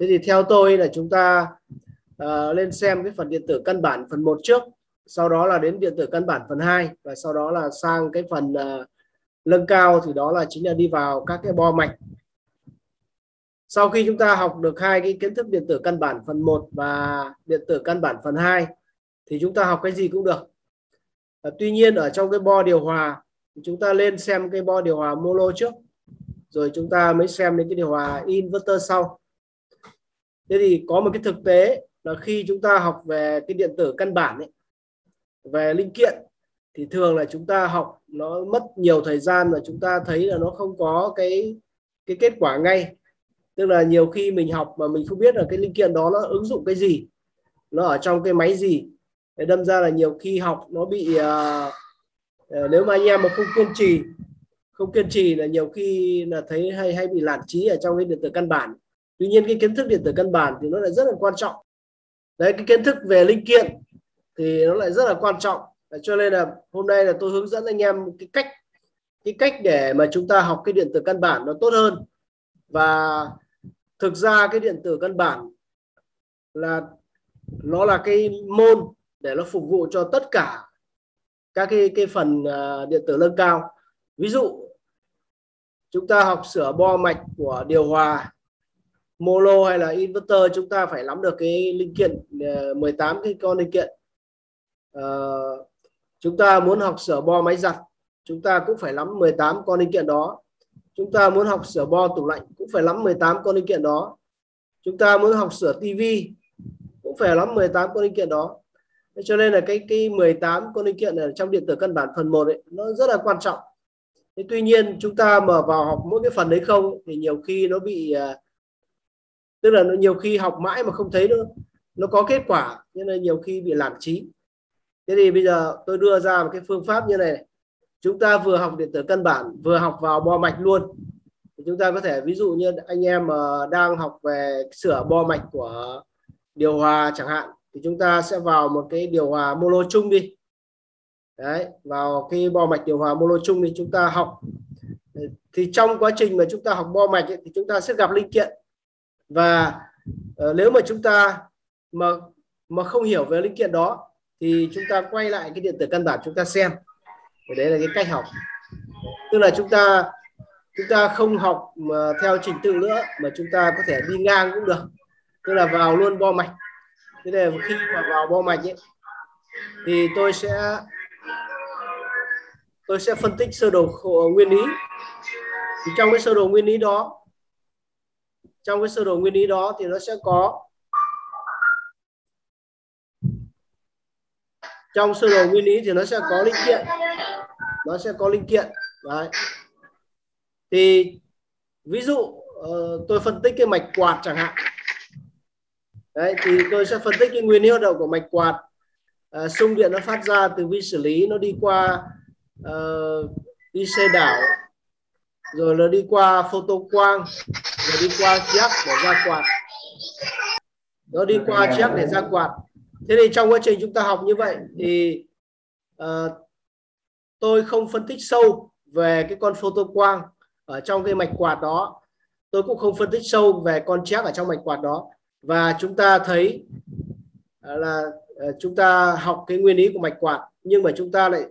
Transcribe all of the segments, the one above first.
thế thì theo tôi là chúng ta uh, lên xem cái phần điện tử căn bản phần 1 trước sau đó là đến điện tử căn bản phần 2 và sau đó là sang cái phần uh, nâng cao thì đó là chính là đi vào các cái bo mạch. Sau khi chúng ta học được hai cái kiến thức điện tử căn bản phần 1 và điện tử căn bản phần 2 thì chúng ta học cái gì cũng được. À, tuy nhiên ở trong cái bo điều hòa chúng ta lên xem cái bo điều hòa molo trước rồi chúng ta mới xem đến cái điều hòa inverter sau thế thì có một cái thực tế là khi chúng ta học về cái điện tử căn bản ấy, về linh kiện thì thường là chúng ta học nó mất nhiều thời gian và chúng ta thấy là nó không có cái cái kết quả ngay. Tức là nhiều khi mình học mà mình không biết là cái linh kiện đó nó ứng dụng cái gì nó ở trong cái máy gì. Để đâm ra là nhiều khi học nó bị uh, nếu mà anh em mà không kiên trì không kiên trì là nhiều khi là thấy hay hay bị lản trí ở trong cái điện tử căn bản tuy nhiên cái kiến thức điện tử căn bản thì nó lại rất là quan trọng. Đấy, cái kiến thức về linh kiện thì nó lại rất là quan trọng. Cho nên là hôm nay là tôi hướng dẫn anh em cái cách cái cách để mà chúng ta học cái điện tử căn bản nó tốt hơn. Và thực ra cái điện tử căn bản là, nó là cái môn để nó phục vụ cho tất cả các cái cái phần à, điện tử nâng cao. Ví dụ, chúng ta học sửa bo mạch của điều hòa Molo hay là inverter chúng ta phải nắm được cái linh kiện ờ, 18 cái con linh kiện. À, chúng ta muốn học sửa bo máy giặt chúng ta cũng phải nắm 18 con linh kiện đó. Chúng ta muốn học sửa bo tủ lạnh cũng phải nắm 18 con linh kiện đó. Chúng ta muốn học sửa tivi cũng phải nắm 18 con linh kiện đó. Cho nên là cái cái 18 con linh kiện ở trong điện tử căn bản phần 1 ấy, nó rất là quan trọng. Thế tuy nhiên chúng ta mở vào học mỗi cái phần đấy không thì nhiều khi nó bị uh, tức là nó nhiều khi học mãi mà không thấy nữa nó có kết quả nên là nhiều khi bị lãng trí. Thế thì bây giờ tôi đưa ra một cái phương pháp như này chúng ta vừa học điện tử căn bản vừa học vào bo mạch luôn. Thì chúng ta có thể ví dụ như anh em mà đang học về sửa bo mạch của điều hòa chẳng hạn thì chúng ta sẽ vào một cái điều hòa mono chung đi. Đấy vào cái bo mạch điều hòa mono chung thì chúng ta học. Thì trong quá trình mà chúng ta học bo mạch ấy, thì chúng ta sẽ gặp linh kiện và uh, nếu mà chúng ta mà mà không hiểu về linh kiện đó thì chúng ta quay lại cái điện tử căn bản chúng ta xem. Thì đấy là cái cách học. Tức là chúng ta chúng ta không học mà theo trình tự nữa mà chúng ta có thể đi ngang cũng được. Tức là vào luôn bo mạch. Thế là khi mà vào bo mạch ấy thì tôi sẽ tôi sẽ phân tích sơ đồ nguyên lý. Thì trong cái sơ đồ nguyên lý đó trong cái sơ đồ nguyên lý đó thì nó sẽ có trong sơ đồ nguyên lý thì nó sẽ có linh kiện. Nó sẽ có linh kiện đấy. Thì ví dụ ờ, tôi phân tích cái mạch quạt chẳng hạn. Đấy thì tôi sẽ phân tích cái nguyên lý hoạt động của mạch quạt. À, xung điện nó phát ra từ vi xử lý nó đi qua uh, đi xe đảo rồi nó đi qua photo quang rồi đi qua chiếc để ra quạt. Nó đi qua chiếc để ra quạt. Thế thì trong quá trình chúng ta học như vậy thì uh, tôi không phân tích sâu về cái con photo quang ở trong cái mạch quạt đó. Tôi cũng không phân tích sâu về con chép ở trong mạch quạt đó. Và chúng ta thấy uh, là uh, chúng ta học cái nguyên lý của mạch quạt nhưng mà chúng ta lại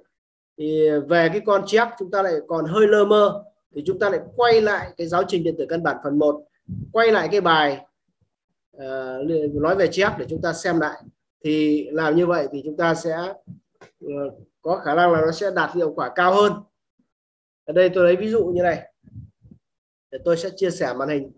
thì về cái con chép chúng ta lại còn hơi lơ mơ thì chúng ta lại quay lại cái giáo trình điện tử căn bản phần 1 quay lại cái bài uh, nói về chép để chúng ta xem lại. Thì làm như vậy thì chúng ta sẽ uh, có khả năng là nó sẽ đạt hiệu quả cao hơn. Ở đây tôi lấy ví dụ như này để tôi sẽ chia sẻ màn hình.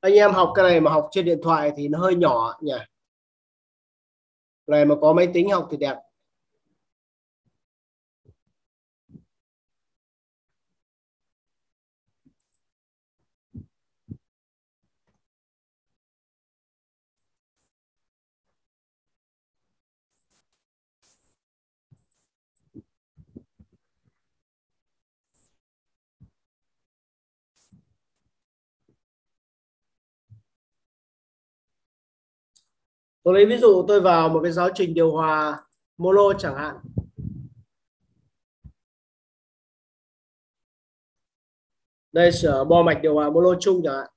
Anh em học cái này mà học trên điện thoại thì nó hơi nhỏ nhỉ. Này mà có máy tính học thì đẹp. Tôi lấy ví dụ tôi vào một cái giáo trình điều hòa mono chẳng hạn. Đây sửa bo mạch điều hòa mono chung chẳng hạn.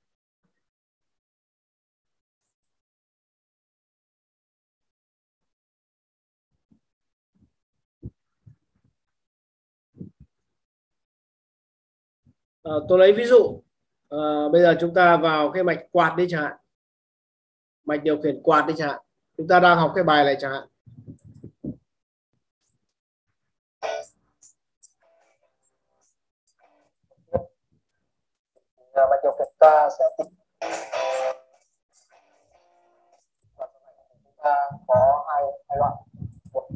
À, tôi lấy ví dụ à, bây giờ chúng ta vào cái mạch quạt đi chẳng hạn mạch điều khiển quạt đi chẳng hạn. Chúng ta đang học cái bài này chẳng hạn. Mạch điều khiển ta sẽ tính chúng ta có hai hai loại. Một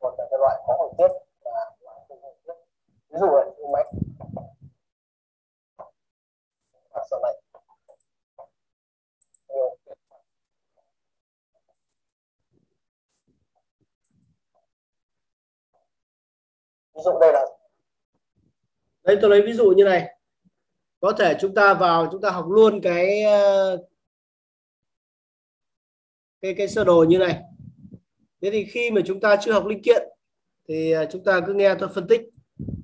một là cái loại có hồi tiết và loại không hồi tiết. Ví dụ là máy và sợ lạnh ví dụ đây là đây tôi lấy ví dụ như này. Có thể chúng ta vào chúng ta học luôn cái ờ, cái cái sơ đồ như này. Thế thì khi mà chúng ta chưa học linh kiện thì ờ, chúng ta cứ nghe tôi phân tích.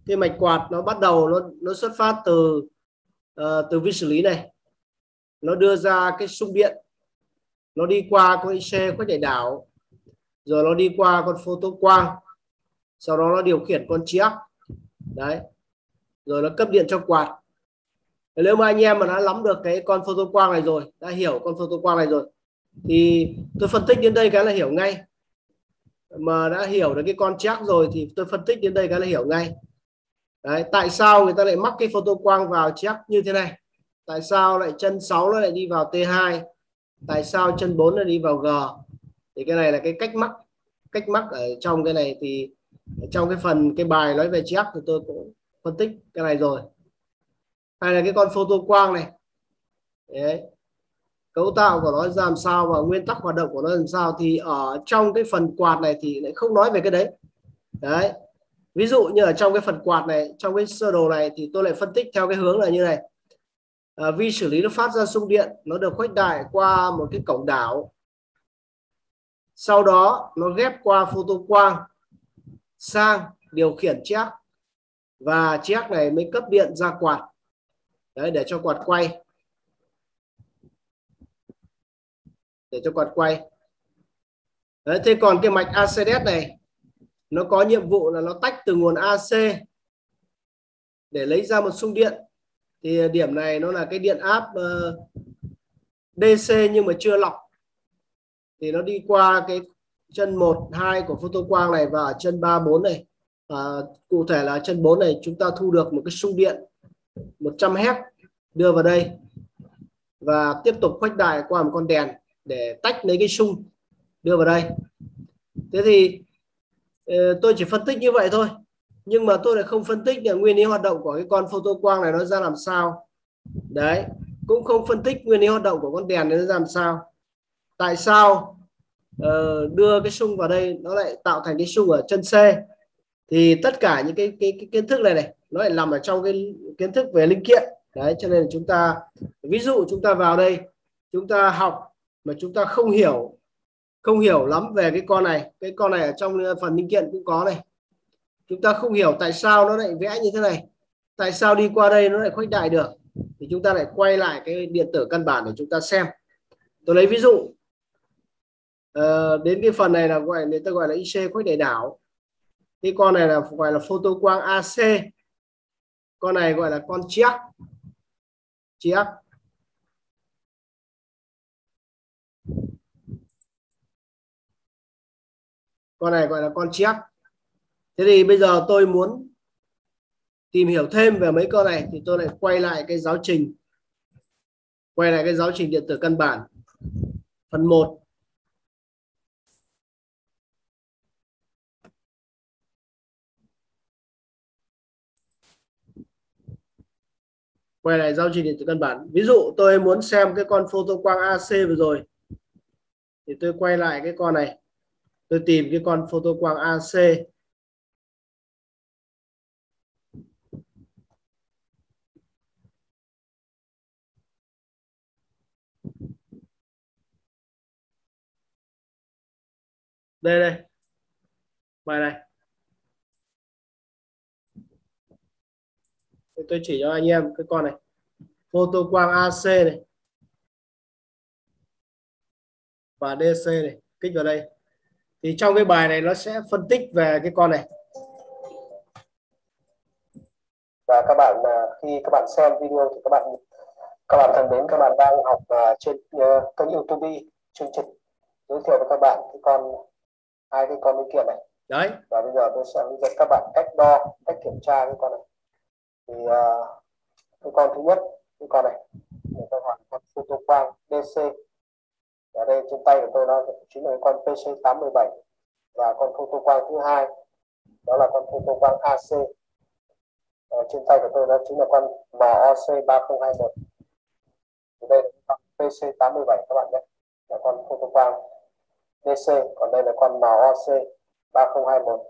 Cái mạch quạt nó bắt đầu nó nó xuất phát từ uh, từ vi xử lý này. Nó đưa ra cái xung điện. Nó đi qua con IC khuếch đại đảo. Rồi nó đi qua con photo quang sau đó nó điều khiển con chiếc. Đấy. Rồi nó cấp điện cho quạt. Nếu mà anh em mà đã nắm được cái con photo quang này rồi đã hiểu con photo quang này rồi thì tôi phân tích đến đây cái là hiểu ngay. Mà đã hiểu được cái con chắc rồi thì tôi phân tích đến đây cái là hiểu ngay. Đấy, tại sao người ta lại mắc cái photo quang vào chắc như thế này? Tại sao lại chân 6 nó lại đi vào T2 tại sao chân 4 nó đi vào G? Thì cái này là cái cách mắc cách mắc ở trong cái này thì trong cái phần cái bài nói về chắc thì tôi cũng phân tích cái này rồi. Hay là cái con photo quang này. Đấy. cấu tạo của nó làm sao và nguyên tắc hoạt động của nó làm sao thì ở trong cái phần quạt này thì lại không nói về cái đấy. Đấy. Ví dụ như ở trong cái phần quạt này trong cái sơ đồ này thì tôi lại phân tích theo cái hướng là như này. À, vi xử lý nó phát ra xung điện nó được khuếch đại qua một cái cổng đảo. Sau đó nó ghép qua photo quang sang điều khiển chiếc và chiếc này mới cấp điện ra quạt. Đấy để cho quạt quay. Để cho quạt quay. Đấy thế còn cái mạch ACDS này nó có nhiệm vụ là nó tách từ nguồn AC để lấy ra một xung điện. Thì điểm này nó là cái điện áp ờ, uh, DC nhưng mà chưa lọc. Thì nó đi qua cái chân 1 2 của photo quang này và chân 3 4 này. À, cụ thể là chân 4 này chúng ta thu được một cái xung điện 100 Hz đưa vào đây và tiếp tục khuếch đại qua một con đèn để tách lấy cái sung đưa vào đây. Thế thì ờ, tôi chỉ phân tích như vậy thôi. Nhưng mà tôi lại không phân tích được nguyên lý hoạt động của cái con photo quang này nó ra làm sao. Đấy cũng không phân tích nguyên lý hoạt động của con đèn này nó ra làm sao. Tại sao uh, đưa cái sung vào đây nó lại tạo thành cái sung ở chân C. Thì tất cả những cái, cái, cái kiến thức này này nó lại nằm ở trong cái kiến thức về linh kiện. Đấy cho nên chúng ta ví dụ chúng ta vào đây chúng ta học mà chúng ta không hiểu không hiểu lắm về cái con này cái con này ở trong phần linh kiện cũng có này. Chúng ta không hiểu tại sao nó lại vẽ như thế này tại sao đi qua đây nó lại khuếch đại được thì chúng ta lại quay lại cái điện tử căn bản để chúng ta xem. Tôi lấy ví dụ Ờ, đến cái phần này là gọi, người ta gọi là IC khuếch đại đảo cái con này là, gọi là photo quang AC con này gọi là con chiếc. Chiếc. Con này gọi là con chiếc. Thế thì bây giờ tôi muốn tìm hiểu thêm về mấy con này, thì tôi lại quay lại cái giáo trình. Quay lại cái giáo trình điện tử căn bản. Phần 1 quay lại giao trình điện tử căn bản. Ví dụ tôi muốn xem cái con photo quang AC vừa rồi, thì tôi quay lại cái con này. Tôi tìm cái con photo quang AC đây đây. Bài này. Tôi chỉ cho anh em cái con này. Photo quang AC này. Và DC này. Kích vào đây. Thì trong cái bài này nó sẽ phân tích về cái con này. Và các bạn à, khi các bạn xem video thì các bạn các bạn thân mến các bạn đang học uh, trên uh, kênh YouTube chương trình. Giới thiệu với các bạn cái con hai cái con linh kiện này. Đấy. Và bây giờ tôi sẽ hướng dẫn các bạn cách đo cách kiểm tra cái con này thì à, uh, cái con thứ nhất cái con này người ta gọi con photo quang DC ở đây trên tay của tôi nó chính là con PC 87 và con photo quang thứ hai đó là con photo quang AC ở ờ, trên tay của tôi đó chính là con MOC 3021 thì đây là con PC 87 các bạn nhé là con photo quang DC còn đây là con MOC 3021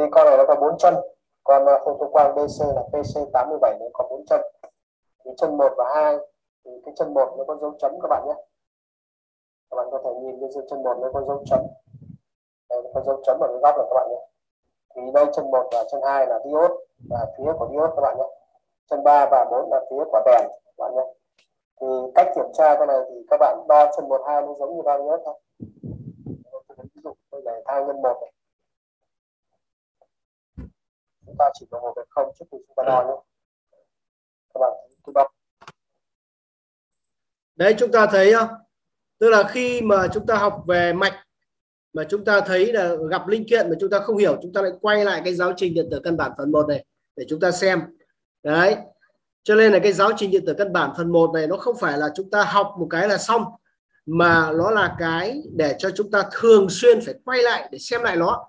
thì con này nó có bốn chân. Con ờ, phô tô quang BC là PC 87 nó có bốn chân. Thì chân 1 và 2 thì cái chân 1 nó có dấu chấm các bạn nhé. Các bạn có thể nhìn cái chân 1 nó có dấu chấm. Đây, nó có dấu chấm ở cái góc này các bạn nhé. Thì đây chân 1 và chân 2 là diode và phía của diode các bạn nhé. Chân 3 và 4 là phía của đèn các bạn nhé. Thì cách kiểm tra cái này thì các bạn đo chân 1 2 nó giống như bao nhiêu thôi. Ví dụ, tôi là 2 nhân 1 này chúng ta chỉ có một cái không trước khi chúng ta đo nhé các bạn tôi đo đấy chúng ta thấy không tức là khi mà chúng ta học về mạch mà chúng ta thấy là gặp linh kiện mà chúng ta không hiểu chúng ta lại quay lại cái giáo trình điện tử căn bản phần 1 này để chúng ta xem đấy cho nên là cái giáo trình điện tử căn bản phần 1 này nó không phải là chúng ta học một cái là xong mà nó là cái để cho chúng ta thường xuyên phải quay lại để xem lại nó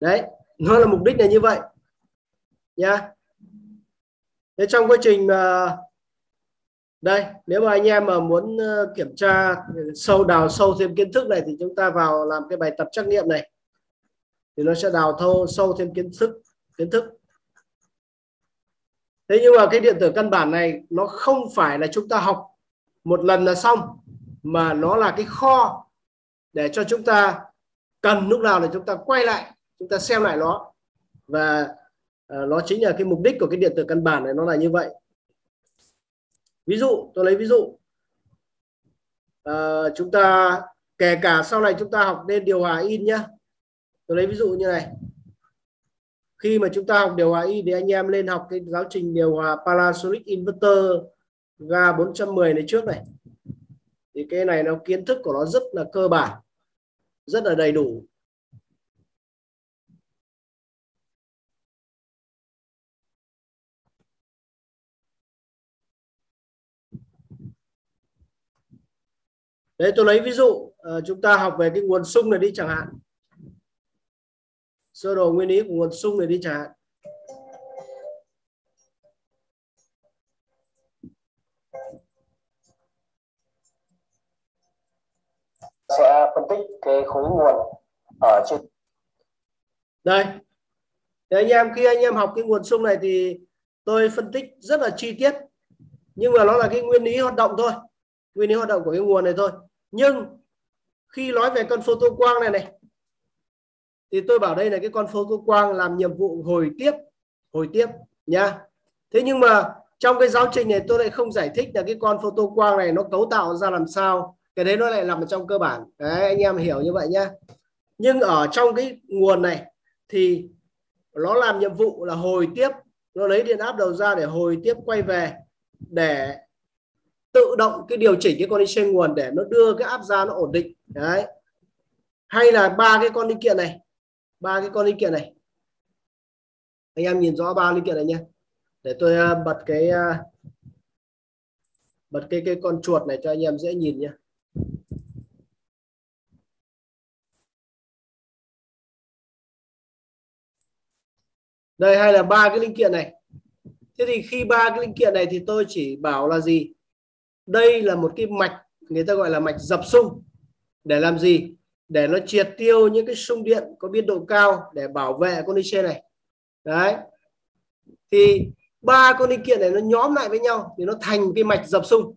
đấy nó là mục đích là như vậy nha thế trong quá trình ờ, đây, nếu mà anh em mà muốn ờ, kiểm tra ừ, sâu đào sâu thêm kiến thức này thì chúng ta vào làm cái bài tập trắc nghiệm này. Thì nó sẽ đào thâu sâu thêm kiến thức kiến thức. Thế nhưng mà cái điện tử căn bản này nó không phải là chúng ta học một lần là xong, mà nó là cái kho để cho chúng ta cần lúc nào là chúng ta quay lại, chúng ta xem lại nó. Và Ờ, nó chính là cái mục đích của cái điện tử căn bản này nó là như vậy. Ví dụ tôi lấy ví dụ. À, chúng ta kể cả sau này chúng ta học nên điều hòa in nhá. Tôi lấy ví dụ như này. Khi mà chúng ta học điều hòa in thì anh em lên học cái giáo trình điều hòa Panasonic inverter ga 410 này trước này. Thì cái này nó kiến thức của nó rất là cơ bản rất là đầy đủ. Đấy tôi lấy ví dụ uh, chúng ta học về cái nguồn sung này đi chẳng hạn. Sơ đồ nguyên lý của nguồn sung này đi chẳng hạn. Sẽ phân tích cái khối nguồn ở trên. Đây. Thế anh em khi anh em học cái nguồn sung này thì tôi phân tích rất là chi tiết. Nhưng mà nó là cái nguyên lý hoạt động thôi nguyên lý hoạt động của cái nguồn này thôi. Nhưng khi nói về con photo quang này này, thì tôi bảo đây là cái con photo quang làm nhiệm vụ hồi tiếp hồi tiếp nha thế nhưng mà trong cái giáo trình này tôi lại không giải thích là cái con photo quang này nó cấu tạo ra làm sao. Cái đấy nó lại nằm ở trong cơ bản. Đấy, anh em hiểu như vậy nhá. Nhưng ở trong cái nguồn này thì nó làm nhiệm vụ là hồi tiếp. Nó lấy điện áp đầu ra để hồi tiếp quay về, để tự động cái điều chỉnh cái con đi trên nguồn để nó đưa cái áp ra nó ổn định. Đấy. Hay là ba cái con linh kiện này. Ba cái con linh kiện này. Anh em nhìn rõ ba linh kiện này nhé. Để tôi à, bật cái à, bật cái cái con chuột này cho anh em dễ nhìn nhé. Đây, hay là ba cái linh kiện này. Thế thì khi ba cái linh kiện này thì tôi chỉ bảo là gì? Đây là một cái mạch, người ta gọi là mạch dập xung để làm gì? Để nó triệt tiêu những cái xung điện có biên độ cao để bảo vệ con IC này. Đấy. Thì ba con linh kiện này nó nhóm lại với nhau thì nó thành cái mạch dập xung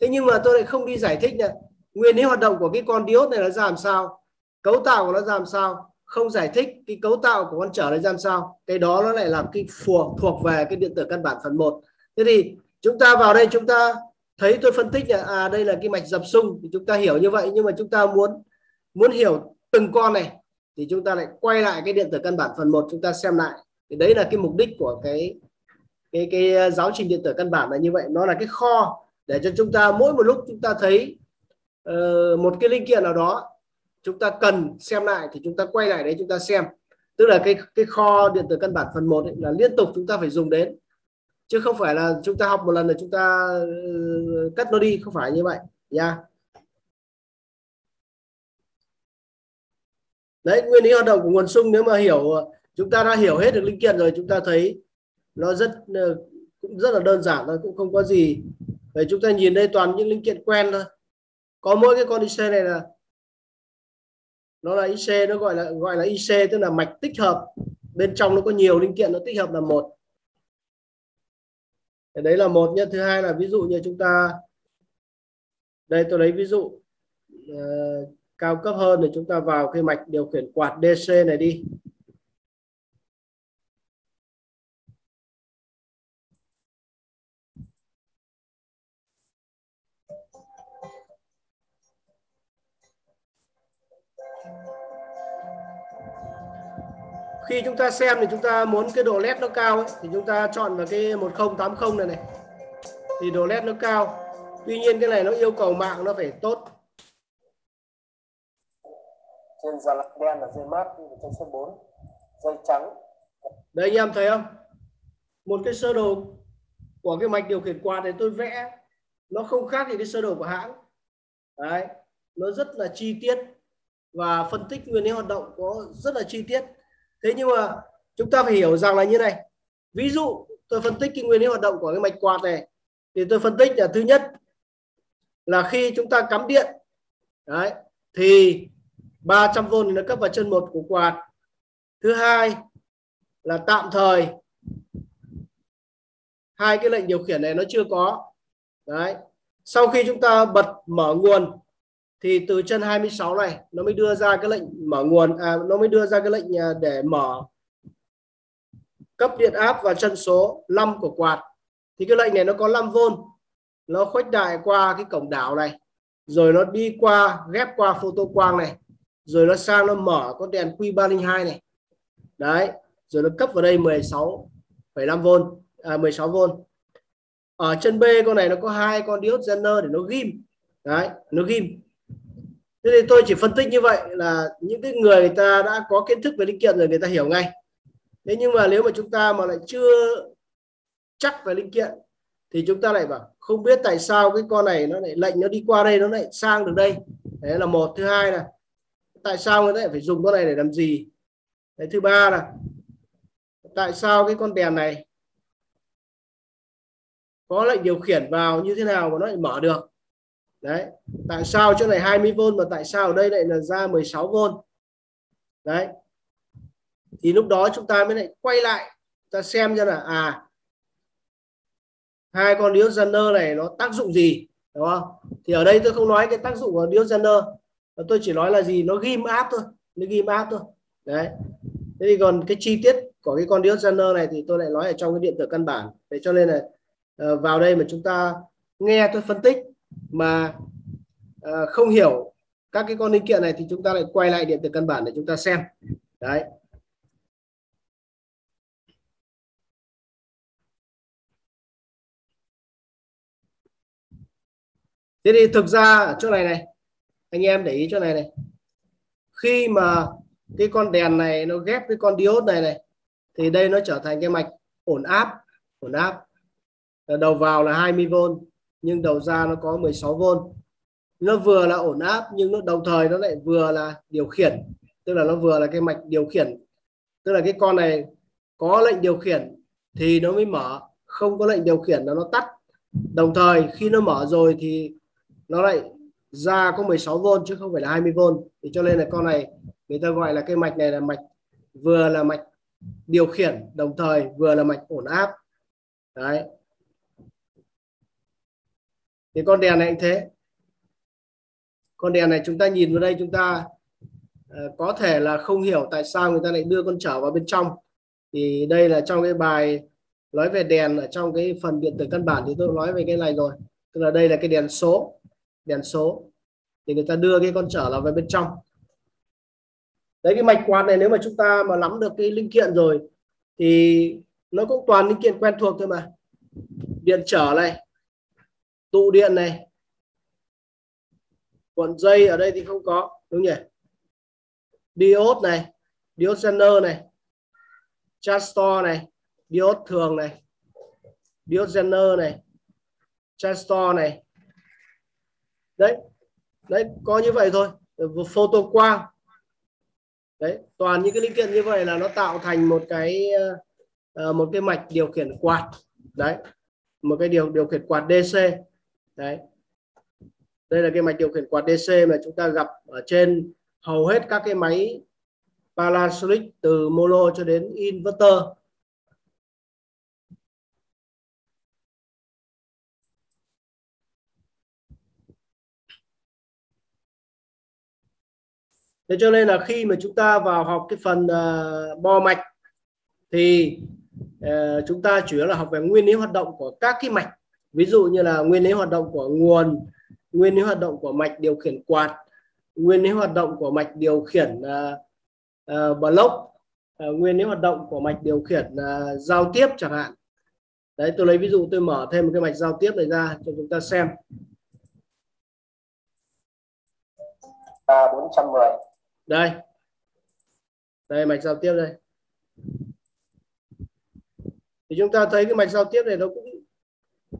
thế nhưng mà tôi lại không đi giải thích nè nguyên lý hoạt động của cái con diode này nó ra làm sao? Cấu tạo của nó ra làm sao? Không giải thích cái cấu tạo của con trở này ra làm sao? Cái đó nó lại là cái phù thuộc về cái điện tử căn bản phần 1 thế thì chúng ta vào đây, chúng ta thấy tôi phân tích là à đây là cái mạch dập sung thì chúng ta hiểu như vậy. Nhưng mà chúng ta muốn muốn hiểu từng con này thì chúng ta lại quay lại cái điện tử căn bản phần 1 chúng ta xem lại. Thì đấy là cái mục đích của cái cái cái ờ, giáo trình điện tử căn bản là như vậy. Nó là cái kho để cho chúng ta mỗi một lúc chúng ta thấy uh, một cái linh kiện nào đó chúng ta cần xem lại thì chúng ta quay lại đấy chúng ta xem. Tức là cái cái kho điện tử căn bản phần 1 ấy, là liên tục chúng ta phải dùng đến chứ không phải là chúng ta học một lần là chúng ta ờ, cắt nó đi, không phải như vậy, nha. Yeah. đấy, nguyên lý hoạt động của nguồn sung nếu mà hiểu ờ, chúng ta đã hiểu hết được linh kiện rồi, chúng ta thấy nó rất ờ, cũng rất là đơn giản thôi, cũng không có gì. Để chúng ta nhìn đây toàn những linh kiện quen thôi. Có mỗi cái con IC này là, nó là IC nó gọi là gọi là IC tức là mạch tích hợp. Bên trong nó có nhiều linh kiện, nó tích hợp là một đấy là một nhé thứ hai là ví dụ như chúng ta đây tôi lấy ví dụ uh, cao cấp hơn thì chúng ta vào cái mạch điều khiển quạt DC này đi. Khi chúng ta xem thì chúng ta muốn cái độ led nó cao ấy, thì chúng ta chọn vào cái 1080 này này. Thì độ led nó cao. Tuy nhiên cái này nó yêu cầu mạng nó phải tốt. Trên da lạc đen là dây mát trên số 4 dây trắng. Đây anh em thấy không? Một cái sơ đồ của cái mạch điều khiển quạt này tôi vẽ nó không khác gì cái sơ đồ của hãng. Đấy nó rất là chi tiết. Và phân tích nguyên lý hoạt động có rất là chi tiết thế nhưng mà chúng ta phải hiểu rằng là như này. Ví dụ tôi phân tích cái nguyên lý hoạt động của cái mạch quạt này, thì tôi phân tích là thứ nhất là khi chúng ta cắm điện, đấy, thì 300V nó cấp vào chân một của quạt. Thứ hai là tạm thời, hai cái lệnh điều khiển này nó chưa có, đấy. Sau khi chúng ta bật mở nguồn thì từ chân 26 này nó mới đưa ra cái lệnh mở nguồn à, nó mới đưa ra cái lệnh à, để mở cấp điện áp vào chân số 5 của quạt. Thì cái lệnh này nó có 5V nó khuếch đại qua cái cổng đảo này rồi nó đi qua ghép qua photo quang này rồi nó sang nó mở con đèn Q302 này. Đấy rồi nó cấp vào đây 16,5V à, 16V ở chân B con này nó có hai con diode Zener để nó ghim. Đấy nó ghim thế thì tôi chỉ phân tích như vậy là những cái người, người ta đã có kiến thức về linh kiện rồi người ta hiểu ngay. Thế nhưng mà nếu mà chúng ta mà lại chưa chắc về linh kiện thì chúng ta lại bảo không biết tại sao cái con này nó lại lệnh nó đi qua đây nó lại sang được đây. Đấy là một. Thứ hai là tại sao người ta lại phải dùng con này để làm gì? Đấy thứ ba là tại sao cái con đèn này có lệnh điều khiển vào như thế nào mà nó lại mở được? Đấy, tại sao chỗ này 20V mà tại sao ở đây lại là ra 16V đấy. Thì lúc đó chúng ta mới lại quay lại ta xem cho là à hai con diode Zener này nó tác dụng gì, đúng không? Thì ở đây tôi không nói cái tác dụng của diode Zener tôi chỉ nói là gì, nó ghim áp thôi, nó ghim áp thôi. Đấy. Thế thì còn cái chi tiết của cái con diode Zener này thì tôi lại nói ở trong cái điện tử căn bản. Để cho nên là ờ, vào đây mà chúng ta nghe tôi phân tích mà uh, không hiểu các cái con linh kiện này thì chúng ta lại quay lại điện tử căn bản để chúng ta xem. Đấy. Thế thì thực ra chỗ này này anh em để ý chỗ này này. Khi mà cái con đèn này nó ghép cái con diode này này thì đây nó trở thành cái mạch ổn áp ổn áp. Đầu vào là 20V nhưng đầu ra nó có 16V nó vừa là ổn áp, nhưng nó đồng thời nó lại vừa là điều khiển. Tức là nó vừa là cái mạch điều khiển. Tức là cái con này có lệnh điều khiển thì nó mới mở. Không có lệnh điều khiển là nó tắt. Đồng thời khi nó mở rồi thì nó lại ra có 16V chứ không phải là 20V thì cho nên là con này, người ta gọi là cái mạch này là mạch vừa là mạch điều khiển, đồng thời vừa là mạch ổn áp. Đấy thì con đèn này cũng thế. Con đèn này chúng ta nhìn vào đây chúng ta uh, có thể là không hiểu tại sao người ta lại đưa con trở vào bên trong. Thì đây là trong cái bài nói về đèn ở trong cái phần điện tử căn bản thì tôi nói về cái này rồi. Tức là đây là cái đèn số đèn số. Thì người ta đưa cái con trở là vào bên trong. Đấy cái mạch quạt này nếu mà chúng ta mà nắm được cái linh kiện rồi thì nó cũng toàn linh kiện quen thuộc thôi mà. Điện trở này tụ điện này. Cuộn dây ở đây thì không có, đúng nhỉ? Diode này, diode zener này transistor này, diode thường này, diode zener này transistor này. Đấy đấy, có như vậy thôi. Photo quang đấy, toàn những cái linh kiện như vậy là nó tạo thành một cái ờ, ờ, một cái mạch điều khiển quạt. Đấy, một cái điều điều khiển quạt DC đấy đây là cái mạch điều khiển quạt DC mà chúng ta gặp ở trên hầu hết các cái máy Panasonic từ mono cho đến inverter Thế cho nên là khi mà chúng ta vào học cái phần uh, bo mạch thì uh, chúng ta chủ yếu là học về nguyên lý hoạt động của các cái mạch. Ví dụ như là nguyên lý hoạt động của nguồn, nguyên lý hoạt động của mạch điều khiển quạt, nguyên lý hoạt động của mạch điều khiển uh, uh, block, uh, nguyên lý hoạt động của mạch điều khiển uh, giao tiếp chẳng hạn. Đấy tôi lấy ví dụ tôi mở thêm một cái mạch giao tiếp này ra cho chúng ta xem. A 410 đây đây mạch giao tiếp đây thì chúng ta thấy cái mạch giao tiếp này nó cũng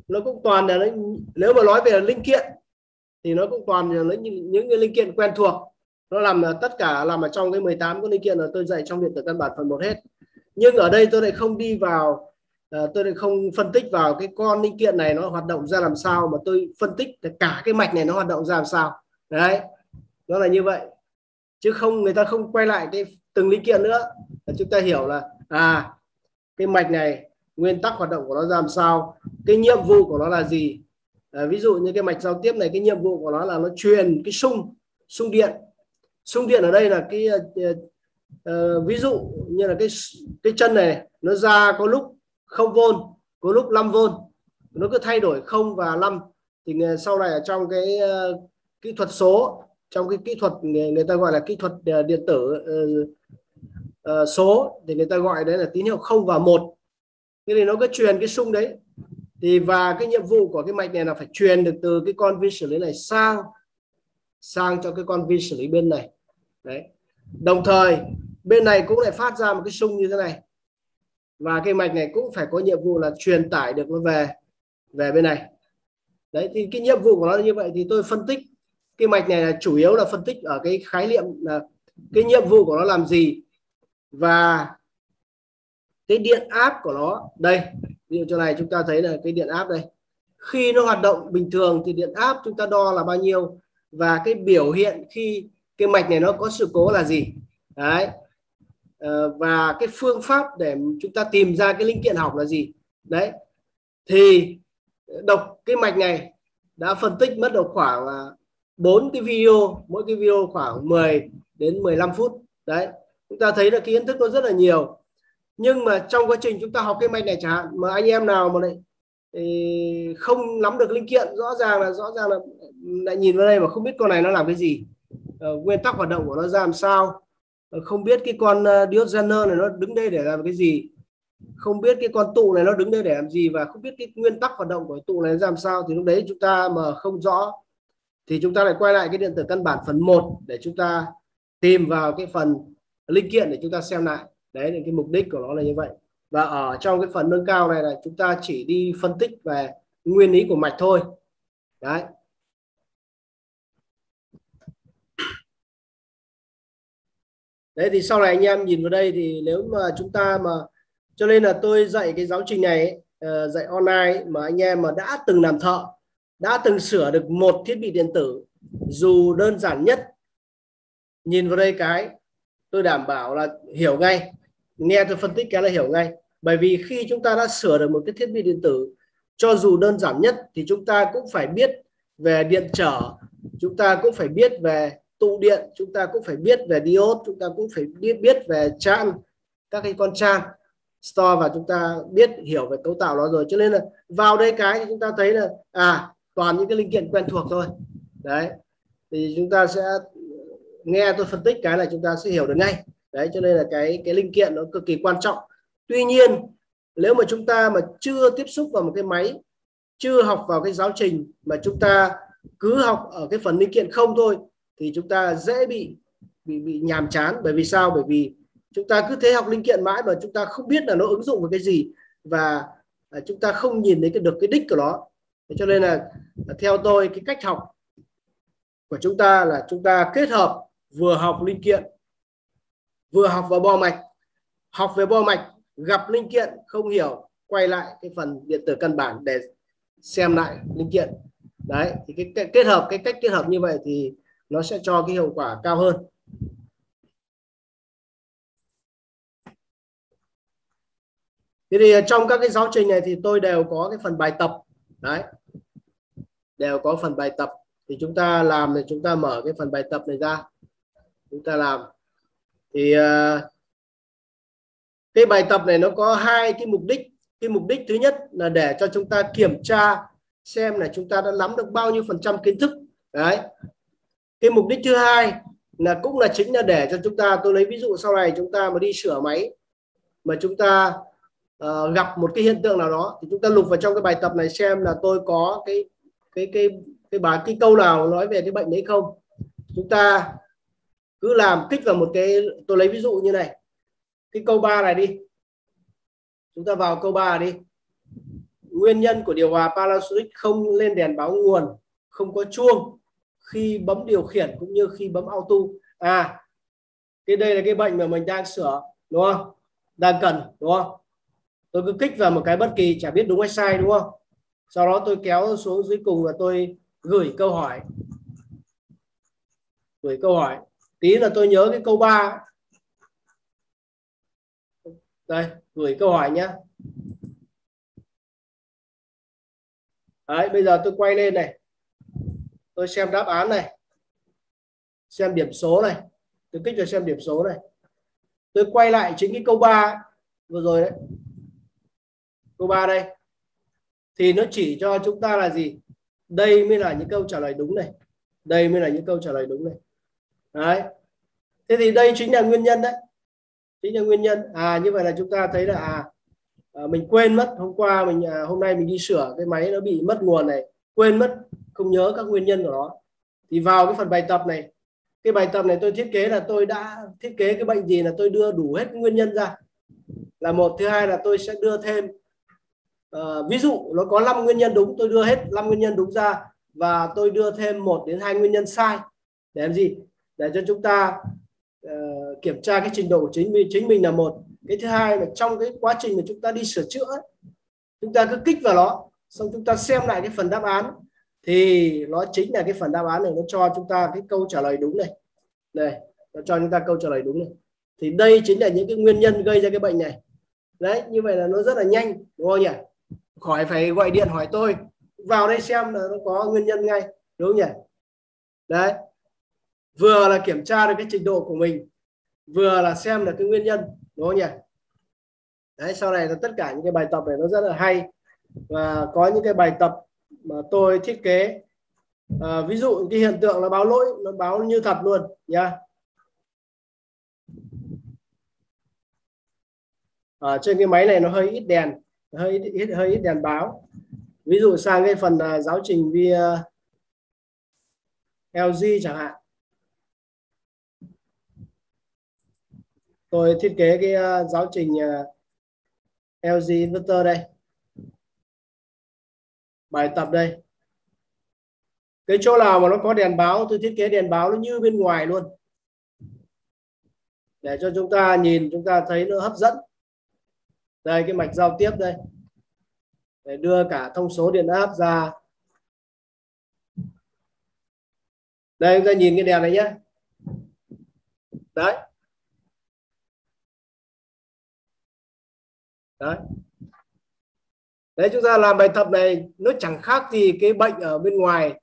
nó cũng toàn là nếu mà nói về linh kiện thì nó cũng toàn là những, những cái linh kiện quen thuộc. Nó làm tất cả làm ở trong cái 18 cái linh kiện là tôi dạy trong điện tử căn bản phần một hết. Nhưng ở đây tôi lại không đi vào ờ, tôi lại không phân tích vào cái con linh kiện này nó hoạt động ra làm sao mà tôi phân tích cả cái mạch này nó hoạt động ra làm sao. Đấy nó là như vậy. Chứ không người ta không quay lại cái từng linh kiện nữa. Chúng ta hiểu là à cái mạch này nguyên tắc hoạt động của nó ra làm sao cái nhiệm vụ của nó là gì. À, ví dụ như cái mạch giao tiếp này cái nhiệm vụ của nó là nó truyền cái xung xung điện. Xung điện ở đây là cái uh, uh, ví dụ như là cái cái chân này nó ra có lúc không vôn có lúc 5 vôn. Nó cứ thay đổi không và 5 thì sau này ở trong cái uh, kỹ thuật số trong cái kỹ thuật người, người ta gọi là kỹ thuật uh, điện tử uh, uh, số thì người ta gọi đấy là tín hiệu không và một cái này nó cứ truyền cái xung đấy. Thì và cái nhiệm vụ của cái mạch này là phải truyền được từ cái con vi xử lý này sang sang cho cái con vi xử lý bên này. Đấy. Đồng thời, bên này cũng lại phát ra một cái xung như thế này. Và cái mạch này cũng phải có nhiệm vụ là truyền tải được nó về về bên này. Đấy, thì cái nhiệm vụ của nó là như vậy thì tôi phân tích. Cái mạch này là chủ yếu là phân tích ở cái khái niệm là cái nhiệm vụ của nó làm gì. Và cái điện áp của nó. Đây, ví dụ chỗ này chúng ta thấy là cái điện áp đây. Khi nó hoạt động bình thường thì điện áp chúng ta đo là bao nhiêu? Và cái biểu hiện khi cái mạch này nó có sự cố là gì? Đấy. Ờ, và cái phương pháp để chúng ta tìm ra cái linh kiện học là gì? Đấy. Thì đọc cái mạch này đã phân tích mất được khoảng bốn cái video, mỗi cái video khoảng 10 đến 15 phút. Đấy. Chúng ta thấy là cái kiến thức nó rất là nhiều nhưng mà trong quá trình chúng ta học cái mạch này chẳng hạn, mà anh em nào mà lại không nắm được linh kiện, rõ ràng là, rõ ràng là lại nhìn vào đây mà không biết con này nó làm cái gì. Ờ, nguyên tắc hoạt động của nó ra làm sao? Ờ, không biết cái con ờ, diode Zener này nó đứng đây để làm cái gì? Không biết cái con tụ này nó đứng đây để làm gì và không biết cái nguyên tắc hoạt động của tụ này ra làm sao? Thì lúc đấy chúng ta mà không rõ, thì chúng ta lại quay lại cái điện tử căn bản phần 1 để chúng ta tìm vào cái phần linh kiện để chúng ta xem lại đấy thì cái mục đích của nó là như vậy. Và ở trong cái phần nâng cao này là chúng ta chỉ đi phân tích về nguyên lý của mạch thôi. Đấy. Đấy thì sau này anh em nhìn vào đây thì nếu mà chúng ta mà cho nên là tôi dạy cái giáo trình này ấy, uh, dạy online mà anh em mà đã từng làm thợ đã từng sửa được một thiết bị điện tử dù đơn giản nhất nhìn vào đây cái tôi đảm bảo là hiểu ngay nghe tôi phân tích cái là hiểu ngay. Bởi vì khi chúng ta đã sửa được một cái thiết bị điện tử, cho dù đơn giản nhất thì chúng ta cũng phải biết về điện trở, chúng ta cũng phải biết về tụ điện, chúng ta cũng phải biết về diode, chúng ta cũng phải biết biết về chan các cái con chan store và chúng ta biết, hiểu về cấu tạo nó rồi. Cho nên là vào đây cái thì chúng ta thấy là à toàn những cái linh kiện quen thuộc thôi. Đấy. Thì chúng ta sẽ, nghe tôi phân tích cái là chúng ta sẽ hiểu được ngay đấy, cho nên là cái cái linh kiện nó cực kỳ quan trọng. Tuy nhiên, nếu mà chúng ta mà chưa tiếp xúc vào một cái máy, chưa học vào cái giáo trình mà chúng ta cứ học ở cái phần linh kiện không thôi, thì chúng ta dễ bị bị bị nhàm chán. Bởi vì sao? Bởi vì chúng ta cứ thế học linh kiện mãi mà chúng ta không biết là nó ứng dụng vào cái gì và à, chúng ta không nhìn thấy được cái đích của nó. Cho nên là à, theo tôi, cái cách học của chúng ta là chúng ta kết hợp vừa học linh kiện vừa học vào bo mạch học về bo mạch gặp linh kiện không hiểu quay lại cái phần điện tử căn bản để xem lại linh kiện. Đấy thì cái, cái kết hợp cái cách kết hợp như vậy thì nó sẽ cho cái hiệu quả cao hơn. Thế thì trong các cái giáo trình này thì tôi đều có cái phần bài tập. Đấy đều có phần bài tập. Thì chúng ta làm thì chúng ta mở cái phần bài tập này ra. Chúng ta làm thì uh, cái bài tập này nó có hai cái mục đích. Cái mục đích thứ nhất là để cho chúng ta kiểm tra xem là chúng ta đã nắm được bao nhiêu phần trăm kiến thức. Đấy. Cái mục đích thứ hai là cũng là chính là để cho chúng ta tôi lấy ví dụ sau này chúng ta mà đi sửa máy mà chúng ta uh, gặp một cái hiện tượng nào đó thì chúng ta lục vào trong cái bài tập này xem là tôi có cái cái cái cái bài cái câu nào nói về cái bệnh đấy không. Chúng ta cứ làm, kích vào một cái, tôi lấy ví dụ như này. Cái câu 3 này đi. Chúng ta vào câu 3 đi. Nguyên nhân của điều hòa Panasonic không lên đèn báo nguồn, không có chuông khi bấm điều khiển cũng như khi bấm auto. À cái đây là cái bệnh mà mình đang sửa, đúng không? Đang cần, đúng không? Tôi cứ kích vào một cái bất kỳ, chả biết đúng hay sai, đúng không? Sau đó tôi kéo xuống dưới cùng và tôi gửi câu hỏi. Gửi câu hỏi tí là tôi nhớ cái câu 3 đây gửi câu hỏi nhé Đấy, bây giờ tôi quay lên này. Tôi xem đáp án này. Xem điểm số này. Tôi kích vào xem điểm số này. Tôi quay lại chính cái câu 3 vừa rồi đấy. Câu 3 đây. Thì nó chỉ cho chúng ta là gì? Đây mới là những câu trả lời đúng này. Đây mới là những câu trả lời đúng này đấy. Thế thì đây chính là nguyên nhân đấy. Chính là nguyên nhân. À như vậy là chúng ta thấy là à, à mình quên mất hôm qua mình à, hôm nay mình đi sửa cái máy nó bị mất nguồn này quên mất không nhớ các nguyên nhân của nó. Thì vào cái phần bài tập này cái bài tập này tôi thiết kế là tôi đã thiết kế cái bệnh gì là tôi đưa đủ hết nguyên nhân ra. Là một thứ hai là tôi sẽ đưa thêm uh, ví dụ nó có 5 nguyên nhân đúng tôi đưa hết 5 nguyên nhân đúng ra và tôi đưa thêm một đến hai nguyên nhân sai. Để làm gì? Để cho chúng ta uh, kiểm tra cái trình độ của chính mình chính mình là một. Cái thứ hai là trong cái quá trình mà chúng ta đi sửa chữa ấy, chúng ta cứ kích vào nó xong chúng ta xem lại cái phần đáp án. Thì nó chính là cái phần đáp án này nó cho chúng ta cái câu trả lời đúng này. Đây nó cho chúng ta câu trả lời đúng này. Thì đây chính là những cái nguyên nhân gây ra cái bệnh này. Đấy như vậy là nó rất là nhanh đúng không nhỉ? Khỏi phải gọi điện hỏi tôi. Vào đây xem là nó có nguyên nhân ngay đúng không nhỉ? Đấy vừa là kiểm tra được cái trình độ của mình vừa là xem là cái nguyên nhân đúng không nhỉ? Đấy sau này là tất cả những cái bài tập này nó rất là hay. Và có những cái bài tập mà tôi thiết kế à, ví dụ cái hiện tượng là báo lỗi nó báo như thật luôn nhá. Ở trên cái máy này nó hơi ít đèn hơi ít hơi ít đèn báo. Ví dụ sang cái phần uh, giáo trình via uh, LG chẳng hạn. Tôi thiết kế cái uh, giáo trình ờ, uh, LG inverter đây. Bài tập đây. Cái chỗ nào mà nó có đèn báo tôi thiết kế đèn báo nó như bên ngoài luôn. Để cho chúng ta nhìn chúng ta thấy nó hấp dẫn. Đây cái mạch giao tiếp đây. Để đưa cả thông số điện áp ra. Đây chúng ta nhìn cái đèn này nhé. Đấy. Đấy. Đấy, chúng ta làm bài tập này, nó chẳng khác gì cái bệnh ở bên ngoài.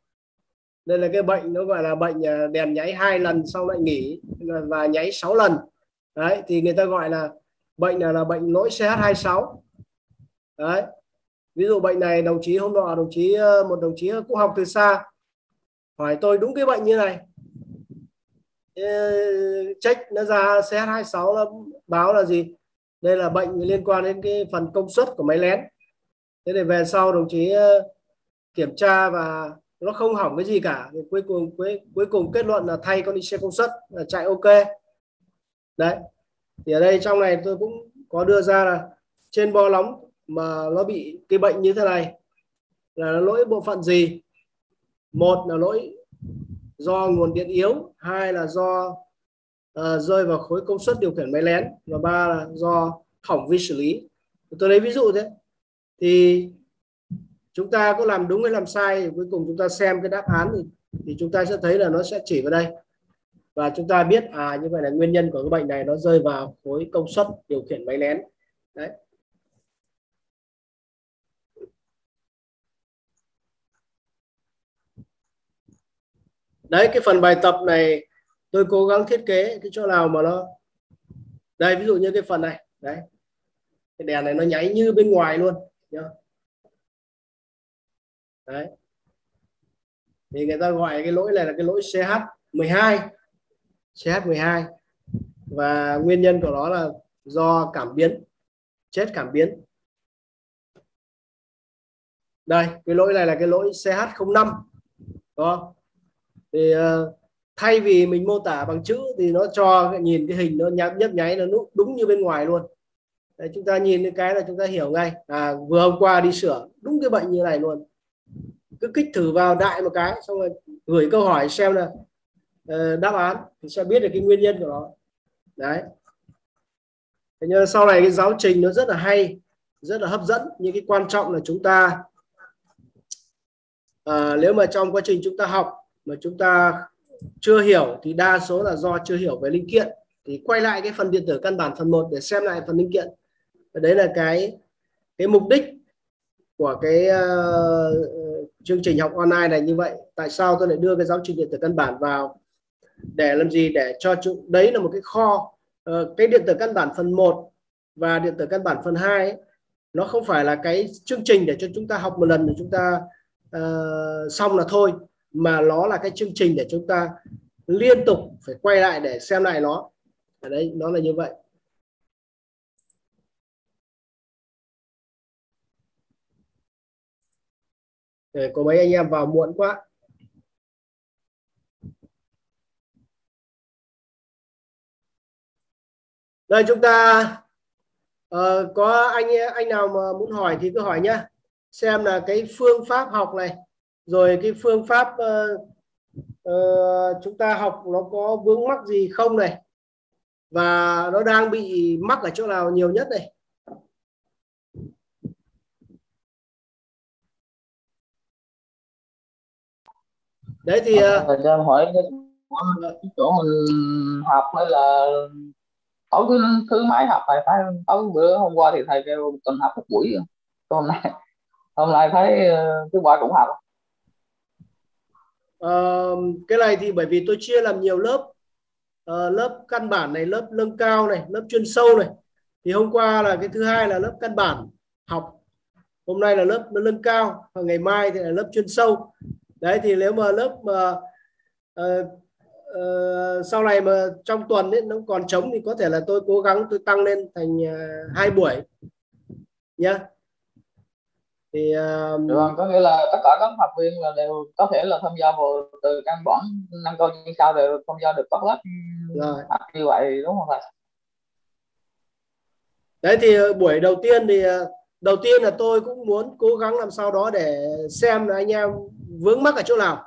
Đây là cái bệnh, nó gọi là bệnh à, đèn nháy hai lần sau lại nghỉ, và nháy 6 lần. Đấy, thì người ta gọi là bệnh này là bệnh lỗi CH26 đấy. Ví dụ bệnh này, đồng chí hôm nọ, đồng chí một đồng chí cũng học từ xa, hỏi tôi đúng cái bệnh như này. Check nó ra CH26 nó báo là gì? Đây là bệnh liên quan đến cái phần công suất của máy lén. Thế để về sau đồng chí ờ, kiểm tra và nó không hỏng cái gì cả. Thì cuối cùng, cuối cuối cùng kết luận là thay con đi xe công suất là chạy ok. Đấy. Thì ở đây trong này tôi cũng có đưa ra là trên bo nóng mà nó bị cái bệnh như thế này là lỗi bộ phận gì? Một là lỗi do nguồn điện yếu, hai là do uh, rơi vào khối công suất điều khiển máy lén và ba là do hỏng vi xử lý. Tôi lấy ví dụ thế. Thì chúng ta có làm đúng hay làm sai thì cuối cùng chúng ta xem cái đáp án thì, thì chúng ta sẽ thấy là nó sẽ chỉ vào đây. Và chúng ta biết à như vậy là nguyên nhân của cái bệnh này nó rơi vào khối công suất điều khiển máy lén. Đấy. Đấy cái phần bài tập này tôi cố gắng thiết kế cái chỗ nào mà nó đây ví dụ như cái phần này đấy. Cái đèn này nó nháy như bên ngoài luôn nhá. Đấy. Thì người ta gọi cái lỗi này là cái lỗi CH12 CH12 và nguyên nhân của nó là do cảm biến chết cảm biến. Đây cái lỗi này là cái lỗi CH05 đó thì uh, thay vì mình mô tả bằng chữ thì nó cho nhìn cái hình nó nhấp nhấp nháy nó đúng như bên ngoài luôn. Đấy, chúng ta nhìn cái là chúng ta hiểu ngay. À vừa hôm qua đi sửa đúng cái bệnh như này luôn. Cứ kích thử vào đại một cái xong rồi gửi câu hỏi xem là uh, đáp án thì sẽ biết được cái nguyên nhân của nó. Đấy. Thế nhưng sau này cái giáo trình nó rất là hay rất là hấp dẫn. Nhưng cái quan trọng là chúng ta uh, nếu mà trong quá trình chúng ta học mà chúng ta chưa hiểu thì đa số là do chưa hiểu về linh kiện. Thì quay lại cái phần điện tử căn bản phần 1 để xem lại phần linh kiện. Và đấy là cái cái mục đích của cái uh, chương trình học online này như vậy. Tại sao tôi lại đưa cái giáo trình điện tử căn bản vào? Để làm gì? Để cho chúng đấy là một cái kho uh, cái điện tử căn bản phần 1 và điện tử căn bản phần 2 ấy, nó không phải là cái chương trình để cho chúng ta học một lần để chúng ta uh, xong là thôi mà nó là cái chương trình để chúng ta liên tục phải quay lại để xem lại nó. Ở đây nó là như vậy. Để có mấy anh em vào muộn quá. Đây chúng ta uh, có anh anh nào mà muốn hỏi thì cứ hỏi nhá. Xem là cái phương pháp học này rồi cái phương pháp uh, uh, chúng ta học nó có vướng mắc gì không này? Và nó đang bị mắc ở chỗ nào nhiều nhất này? Đấy thì uh, cho em hỏi cái chỗ mình học hay là tối thứ thứ mấy học thầy phải tối bữa hôm qua thì thầy kêu tuần học một buổi. Hôm nay hôm nay thấy thứ ba cũng học uh, cái này thì bởi vì tôi chia làm nhiều lớp uh, lớp căn bản này lớp nâng cao này lớp chuyên sâu này. Thì hôm qua là cái thứ hai là lớp căn bản học hôm nay là lớp nâng cao và ngày mai thì là lớp chuyên sâu. Đấy thì nếu mà lớp mà uh, uh, sau này mà trong tuần ấy, nó còn trống thì có thể là tôi cố gắng tôi tăng lên thành uh, hai buổi nhá thì uh, được có nghĩa là tất cả các học viên là đều có thể là tham gia vào từ căn bản nâng cao như sao đều tham gia được các lớp rồi. học như vậy đúng không ạ? Đấy thì ờ, buổi đầu tiên thì ờ, đầu tiên là tôi cũng muốn cố gắng làm sao đó để xem là anh em vướng mắc ở chỗ nào.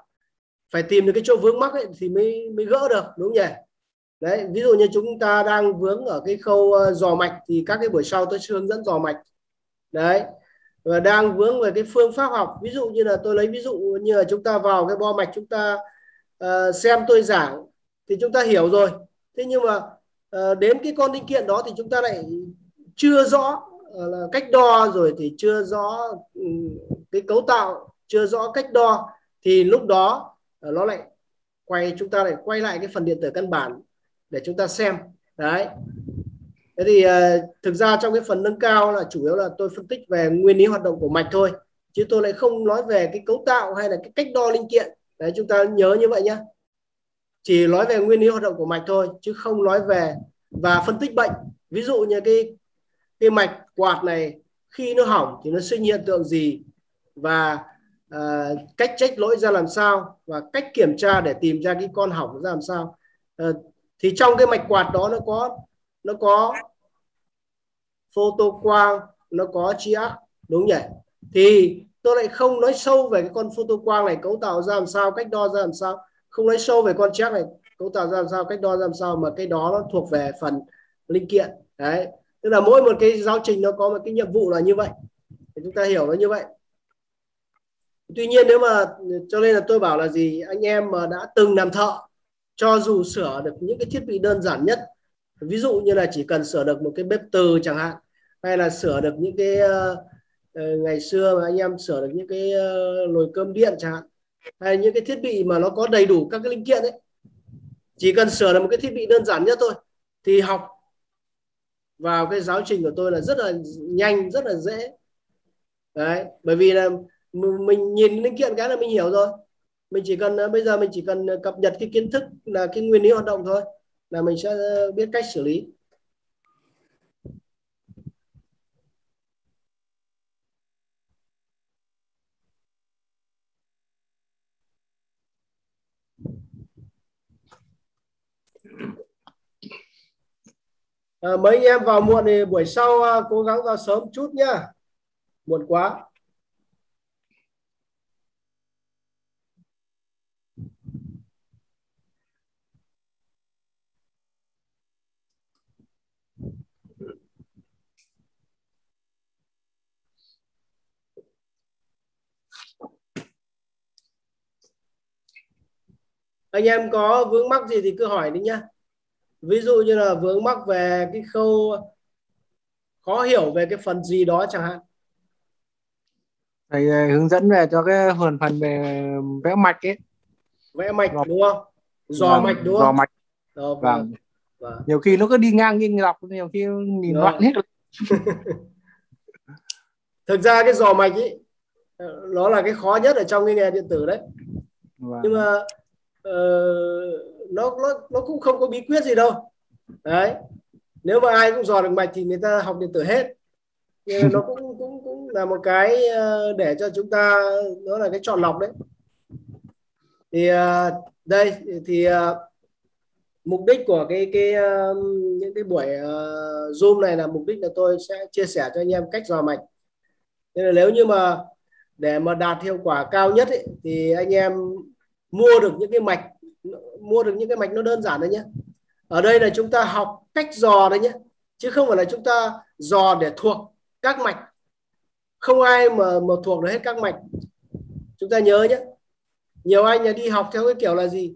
Phải tìm được cái chỗ vướng mắc ấy thì mới mới gỡ được đúng nhỉ? Đấy ví dụ như chúng ta đang vướng ở cái khâu dò mạch thì các cái buổi sau tôi sẽ hướng dẫn dò mạch. Đấy và đang vướng về cái phương pháp học. Ví dụ như là tôi lấy ví dụ như là chúng ta vào cái bo mạch chúng ta uh, xem tôi giảng thì chúng ta hiểu rồi. Thế nhưng mà uh, đến cái con linh kiện đó thì chúng ta lại chưa rõ uh, cách đo rồi thì chưa rõ um, cái cấu tạo chưa rõ cách đo thì lúc đó nó lại quay chúng ta lại quay lại cái phần điện tử căn bản để chúng ta xem. Đấy thế thì uh, thực ra trong cái phần nâng cao là chủ yếu là tôi phân tích về nguyên lý hoạt động của mạch thôi chứ tôi lại không nói về cái cấu tạo hay là cái cách đo linh kiện. Đấy chúng ta nhớ như vậy nhé chỉ nói về nguyên lý hoạt động của mạch thôi chứ không nói về và phân tích bệnh. Ví dụ như cái cái mạch quạt này khi nó hỏng thì nó sinh hiện tượng gì và uh, cách trách lỗi ra làm sao và cách kiểm tra để tìm ra cái con hỏng ra làm sao. Uh, thì trong cái mạch quạt đó nó có nó có photo quang nó có chi ác đúng nhỉ? Thì tôi lại không nói sâu về cái con photo quang này, cấu tạo ra làm sao, cách đo ra làm sao. Không nói sâu về con chép này, cấu tạo ra làm sao, cách đo ra làm sao, mà cái đó nó thuộc về phần linh kiện. Đấy. Tức là mỗi một cái giáo trình nó có một cái nhiệm vụ là như vậy. Thì chúng ta hiểu nó như vậy. Tuy nhiên nếu mà, cho nên là tôi bảo là gì? Anh em mà đã từng làm thợ, cho dù sửa được những cái thiết bị đơn giản nhất ví dụ như là chỉ cần sửa được một cái bếp từ chẳng hạn hay là sửa được những cái uh, ngày xưa mà anh em sửa được những cái uh, nồi cơm điện chẳng hạn hay những cái thiết bị mà nó có đầy đủ các cái linh kiện ấy. Chỉ cần sửa được một cái thiết bị đơn giản nhất thôi thì học vào cái giáo trình của tôi là rất là nhanh rất là dễ. Đấy bởi vì là mình nhìn linh kiện cái là mình hiểu rồi. Mình chỉ cần bây giờ mình chỉ cần cập nhật cái kiến thức là cái nguyên lý hoạt động thôi là mình sẽ ờ, biết cách xử lý. À, mấy anh em vào muộn thì buổi sau à, cố gắng vào sớm chút nhá. Muộn quá. Anh em có vướng mắc gì thì cứ hỏi đi nhá ví dụ như là vướng mắc về cái khâu khó hiểu về cái phần gì đó chẳng hạn thầy ờ, hướng dẫn về cho cái phần phần về vẽ mạch ấy vẽ mạch đúng không dò vâng, mạch đúng không dò mạch Đó, vâng. vâng. vâng. nhiều khi nó cứ đi ngang nghiêng dọc nhiều khi nhìn loạn hết thực ra cái dò mạch ấy nó là cái khó nhất ở trong cái nghề điện tử đấy vâng. nhưng mà uh, nó nó nó cũng không có bí quyết gì đâu. Đấy. Nếu mà ai cũng dò được mạch thì người ta học điện tử hết. Nhưng nó cũng cũng cũng là một cái ờ, để cho chúng ta nó là cái chọn lọc đấy. Thì uh, đây thì uh, mục đích của cái cái uh, những cái buổi uh, zoom này là mục đích là tôi sẽ chia sẻ cho anh em cách dò mạch. Nên là nếu như mà để mà đạt hiệu quả cao nhất ấy, thì anh em mua được những cái mạch, mua được những cái mạch nó đơn giản đấy nhé. Ở đây là chúng ta học cách dò đấy nhé. Chứ không phải là chúng ta dò để thuộc các mạch. Không ai mà mà thuộc được hết các mạch. Chúng ta nhớ nhé. Nhiều anh là đi học theo cái kiểu là gì?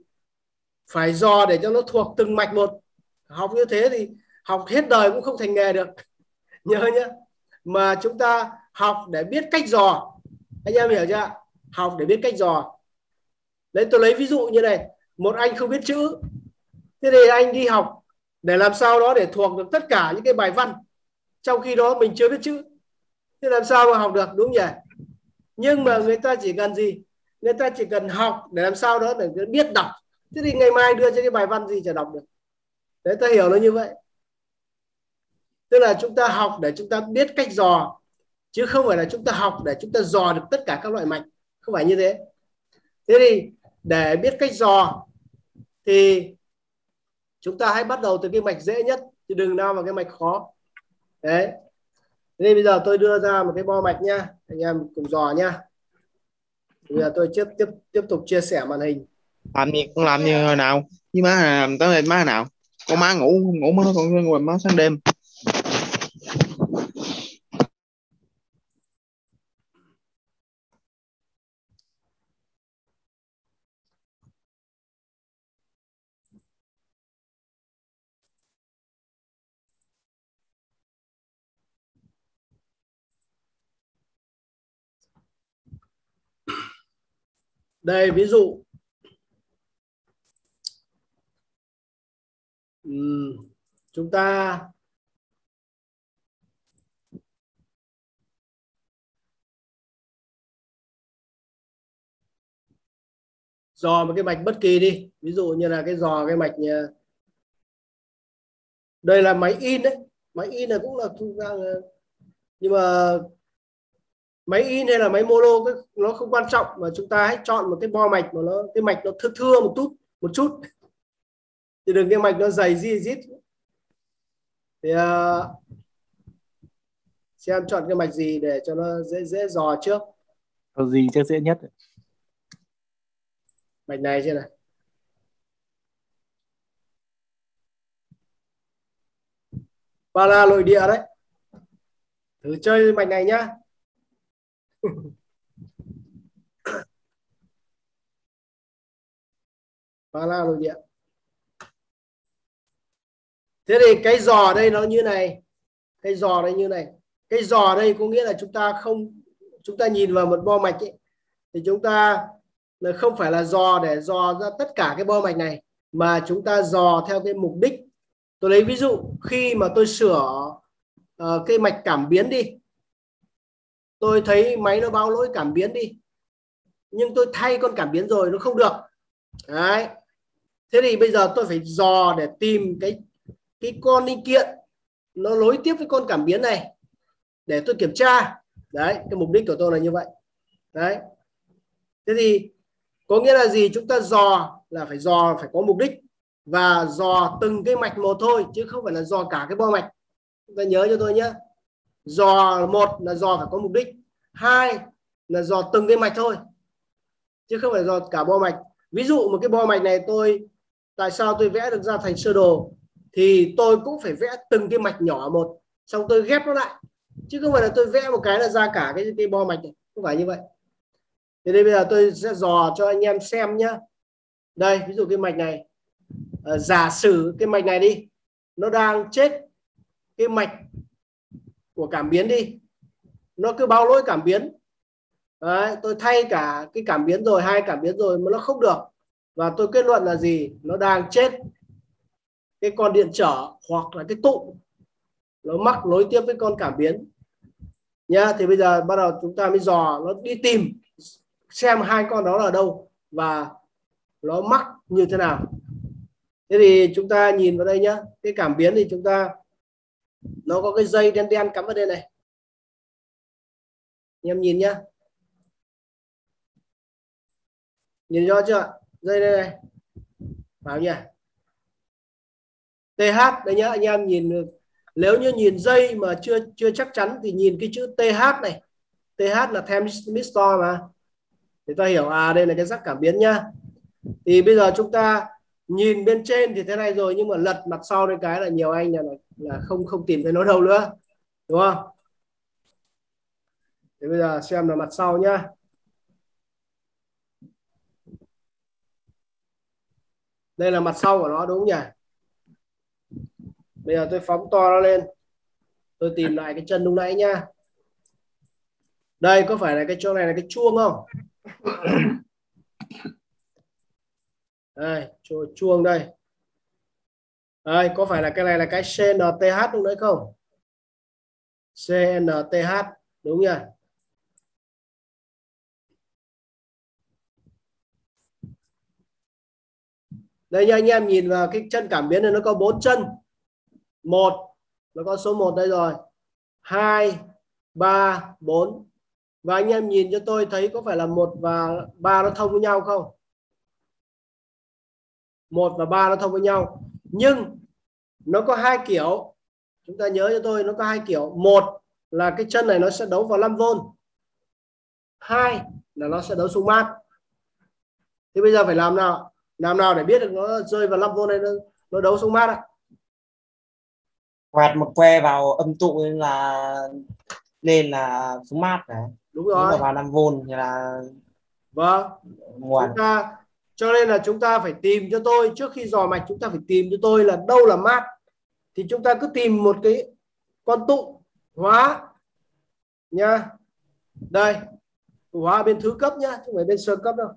Phải dò để cho nó thuộc từng mạch một. Học như thế thì học hết đời cũng không thành nghề được. Nhớ nhé. Mà chúng ta học để biết cách dò. Anh em hiểu chưa học để biết cách dò đấy, tôi lấy ví dụ như này, một anh không biết chữ, thế thì anh đi học để làm sao đó để thuộc được tất cả những cái bài văn, trong khi đó mình chưa biết chữ, thế làm sao mà học được, đúng nhỉ? Nhưng mà người ta chỉ cần gì? Người ta chỉ cần học để làm sao đó để biết đọc, thế thì ngày mai đưa cho cái bài văn gì chả đọc được. Đấy, ta hiểu nó như vậy. Tức là chúng ta học để chúng ta biết cách dò, chứ không phải là chúng ta học để chúng ta dò được tất cả các loại mạch, không phải như thế. Thế thì để biết cách dò, thì chúng ta hãy bắt đầu từ cái mạch dễ nhất chứ đừng nào vào cái mạch khó. Đấy. Nên bây giờ tôi đưa ra một cái bo mạch nha anh em cùng dò nha bây giờ tôi tiếp tiếp tiếp tục chia sẻ màn hình. Làm gì con làm như hồi nào. Với má, làm tới má nào. Con má ngủ ngủ má còn ngồi má sáng đêm. đây, ví dụ. Chúng ta dò một cái mạch bất kỳ đi. Ví dụ như là cái dò cái mạch nhà... đây là máy in đấy. Máy in là cũng là ờ, nhưng mà máy in hay là máy mono nó không quan trọng mà chúng ta hãy chọn một cái bo mạch mà nó cái mạch nó thưa thưa một chút một chút. Thì đừng cái mạch nó dày di dít thì uh, xem chọn cái mạch gì để cho nó dễ dễ dò trước. Có gì chắc dễ nhất? Mạch này chưa này ba la nội địa đấy. Thử chơi mạch này nhá ba la rồi ạ. Thế thì cái giò đây nó như này. Cái giò đây như này. Cái giò đây có nghĩa là chúng ta không chúng ta nhìn vào một bo mạch ấy, thì chúng ta là không phải là dò để dò ra tất cả cái bo mạch này mà chúng ta dò theo cái mục đích. Tôi lấy ví dụ khi mà tôi sửa uh, cái mạch cảm biến đi tôi thấy máy nó báo lỗi cảm biến đi. Nhưng tôi thay con cảm biến rồi nó không được. Đấy. Thế thì bây giờ tôi phải dò để tìm cái cái con linh kiện nó nối tiếp với con cảm biến này để tôi kiểm tra. Đấy, cái mục đích của tôi là như vậy. Đấy. Thế thì có nghĩa là gì? Chúng ta dò là phải dò, phải có mục đích và dò từng cái mạch một thôi, chứ không phải là dò cả cái bo mạch. Chúng ta nhớ cho tôi nhé dò một là dò phải có mục đích. Hai là dò từng cái mạch thôi chứ không phải dò cả bo mạch. Ví dụ một cái bo mạch này tôi tại sao tôi vẽ được ra thành sơ đồ? Thì tôi cũng phải vẽ từng cái mạch nhỏ một xong tôi ghép nó lại. Chứ không phải là tôi vẽ một cái là ra cả cái cái bo mạch này. Không phải như vậy. Thì đây bây giờ tôi sẽ dò cho anh em xem nhá. đây ví dụ cái mạch này. À, giả sử cái mạch này đi. Nó đang chết. Cái mạch của cảm biến đi. Nó cứ báo lỗi cảm biến. Đấy, tôi thay cả cái cảm biến rồi hai cảm biến rồi mà nó không được. Và tôi kết luận là gì? Nó đang chết cái con điện trở hoặc là cái tụ. Nó mắc nối tiếp với con cảm biến. Nhá thì bây giờ bắt đầu chúng ta mới dò nó đi tìm xem hai con đó là đâu và nó mắc như thế nào. Thế thì chúng ta nhìn vào đây nhá. Cái cảm biến thì chúng ta nó có cái dây đen đen cắm vào đây này. Anh em nhìn nhá. Nhìn rõ chưa? Dây đây này. Vào nhỉ TH đây nhá, anh em nhìn nếu như nhìn dây mà chưa chưa chắc chắn thì nhìn cái chữ TH này. TH là Thermistor mà. Thì ta hiểu à đây là cái rắc cảm biến nhá. Thì bây giờ chúng ta nhìn bên trên thì thế này rồi, nhưng mà lật mặt sau đây cái là nhiều anh là là không không tìm thấy nó đâu nữa, đúng không? Thế bây giờ xem là mặt sau nhá. Đây là mặt sau của nó, đúng không nhỉ? Bây giờ tôi phóng to nó lên. Tôi tìm lại cái chân lúc nãy nhá. Đây, có phải là cái chỗ này là cái chuông không? Đây chuông đây đây, có phải là cái này là cái CNTH đúng đấy không? CNTH đúng nhỉ đây nha, anh em nhìn vào cái chân cảm biến này, nó có bốn chân. Một, nó có số 1 đây rồi. Hai, ba, bốn. Và anh em nhìn cho tôi thấy có phải là một và ba nó thông với nhau không? Một và ba nó thông với nhau nhưng nó có hai kiểu. Chúng ta nhớ cho tôi nó có hai kiểu. Một là cái chân này nó sẽ đấu vào 5V hai là nó sẽ đấu xuống mát. Thì bây giờ phải làm nào? Làm nào để biết được nó rơi vào 5V này nó, nó đấu xuống mát ạ quẹt một que vào âm tụ là lên là xuống mát này. Đúng rồi. Vào 5V thì là vâng. Nguồn chúng ta cho nên là chúng ta phải tìm cho tôi trước khi dò mạch chúng ta phải tìm cho tôi là đâu là mát. Thì chúng ta cứ tìm một cái con tụ hóa nha. Đây tụ hóa bên thứ cấp nhá không phải bên sơ cấp đâu.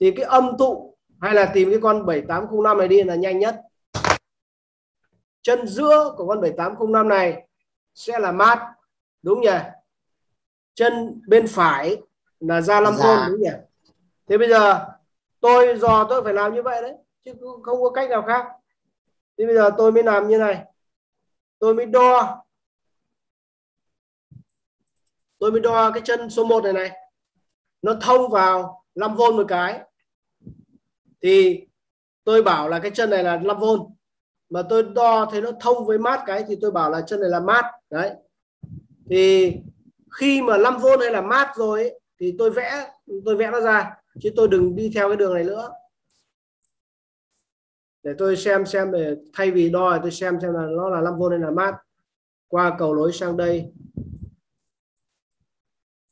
Thì cái âm tụ hay là tìm cái con 7805 này đi là nhanh nhất. Chân giữa của con 7805 này sẽ là mát đúng nhỉ? Chân bên phải là ra 5 Dạ. Đúng nhỉ? Thế bây giờ tôi dò tôi phải làm như vậy đấy chứ không có cách nào khác. Thì bây giờ tôi mới làm như này. Tôi mới đo. Tôi mới đo cái chân số 1 này này. Nó thông vào 5V một cái. Thì tôi bảo là cái chân này là 5V mà tôi đo thấy nó thông với mát cái thì tôi bảo là chân này là mát. Đấy. Thì khi mà 5V hay là mát rồi ấy, thì tôi vẽ tôi vẽ nó ra chứ tôi đừng đi theo cái đường này nữa. Để tôi xem xem để thay vì đo tôi xem xem là nó là 5V hay là mát. Qua cầu nối sang đây.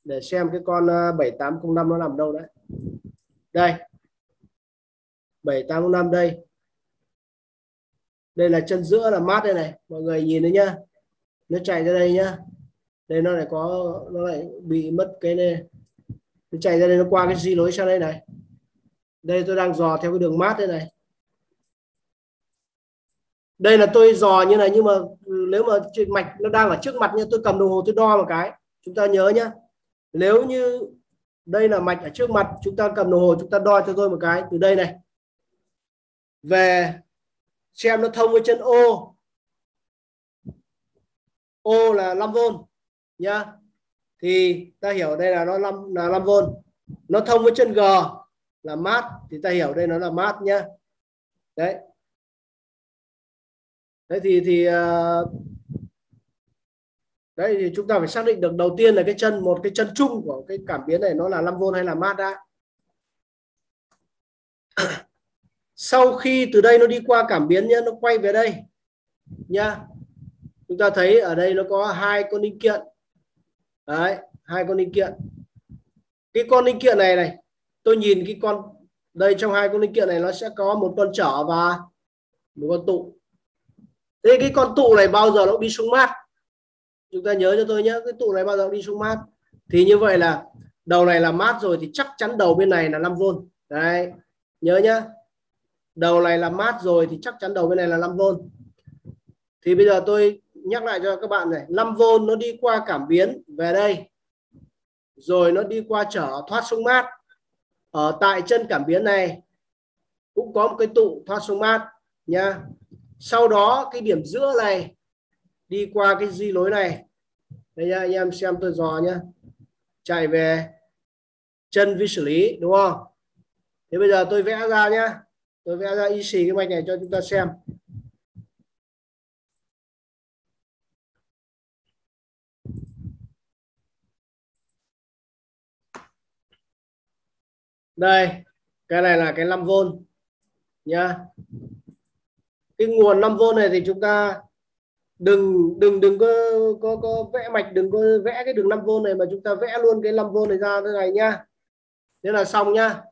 Để xem cái con à, 7805 nó nằm đâu đấy. Đây. 7805 đây. Đây là chân giữa là mát đây này. Mọi người nhìn đấy nhá. Nó chạy ra đây nhá. Đây nó lại có, nó lại bị mất cái này nó chạy ra đây, nó qua cái di lối sang đây này. Đây tôi đang dò theo cái đường mát đây này. Đây là tôi dò như này, nhưng mà nếu mà mạch nó đang ở trước mặt nha, tôi cầm đồng hồ tôi đo một cái. Chúng ta nhớ nhá. Nếu như đây là mạch ở trước mặt, chúng ta cầm đồng hồ chúng ta đo cho tôi một cái từ đây này. Về xem nó thông với chân O. O là 5V nhá thì ta hiểu đây là nó 5 là 5V nó thông với chân G là mát, thì ta hiểu đây nó là mát nhá. Đấy. Đấy thì thì à, đấy thì chúng ta phải xác định được đầu tiên là cái chân, một cái chân chung của cái cảm biến này nó là 5V hay là mát đã. Sau khi từ đây nó đi qua cảm biến nhé nó quay về đây nhá. Chúng ta thấy ở đây nó có hai con linh kiện đấy, hai con linh kiện. Cái con linh kiện này này, tôi nhìn cái con, đây trong hai con linh kiện này nó sẽ có một con trở và một con tụ. Thế cái con tụ này bao giờ nó cũng đi xuống mát? Chúng ta nhớ cho tôi nhé, cái tụ này bao giờ cũng đi xuống mát? Thì như vậy là đầu này là mát rồi thì chắc chắn đầu bên này là 5V đấy, nhớ nhá đầu này là mát rồi thì chắc chắn đầu bên này là 5V thì bây giờ tôi nhắc lại cho các bạn này 5V nó đi qua cảm biến, về đây. Rồi nó đi qua trở thoát sông mát. Ở tại chân cảm biến này, cũng có một cái tụ thoát sông mát, nha. Sau đó, cái điểm giữa này, đi qua cái di lối này. Đây nha, anh em xem tôi dò nhá. Chạy về chân vi xử lý, đúng không? Thế bây giờ tôi vẽ ra nhá. Tôi vẽ ra y xì cái mạch này cho chúng ta xem. Đây, cái này là cái 5V nhá. Cái nguồn 5V này thì chúng ta đừng đừng đừng có có có vẽ mạch, đừng có vẽ cái đường 5V này mà chúng ta vẽ luôn cái 5V này ra thế này nhá. Thế là xong nhá.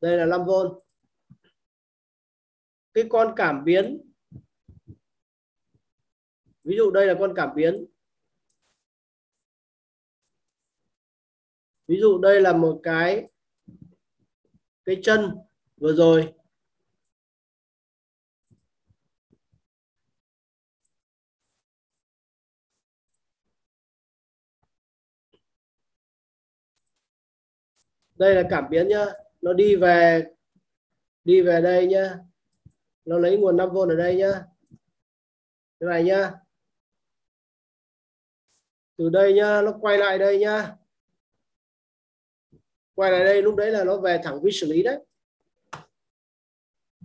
Đây là 5V cái con cảm biến, ví dụ đây là con cảm biến. Ví dụ đây là một cái cái chân vừa rồi. Đây là cảm biến nhá. Nó đi về đi về đây nhá. Nó lấy nguồn 5V ở đây nhá. Cái này nhá. Từ đây nhá, nó quay lại đây nhá quay lại đây, lúc đấy là nó về thẳng vi xử lý đấy.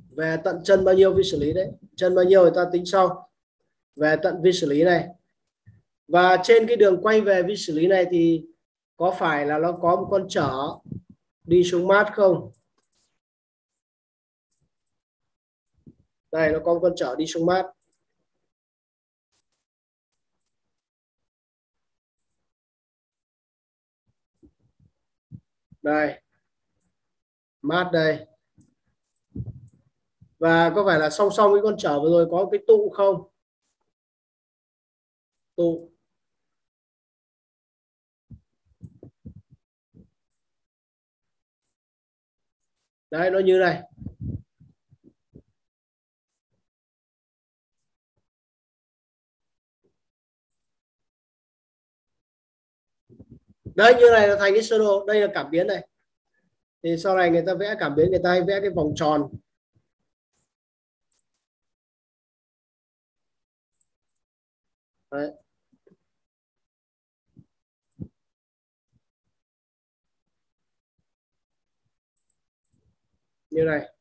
Về tận chân bao nhiêu vi xử lý đấy. Chân bao nhiêu người ta tính sau. Về tận vi xử lý này. Và trên cái đường quay về vi xử lý này thì có phải là nó có một con trở đi xuống mát không? Đây, nó có một con trở đi xuống mát. Đây. Mát đây. Và có phải là song song với con trở vừa rồi có cái tụ không? Tụ. Đấy, nó như này. Đây như này là thành cái sơ đồ. Đây là cảm biến này. Thì sau này người ta vẽ cảm biến, người ta hay vẽ cái vòng tròn. Đấy. như này.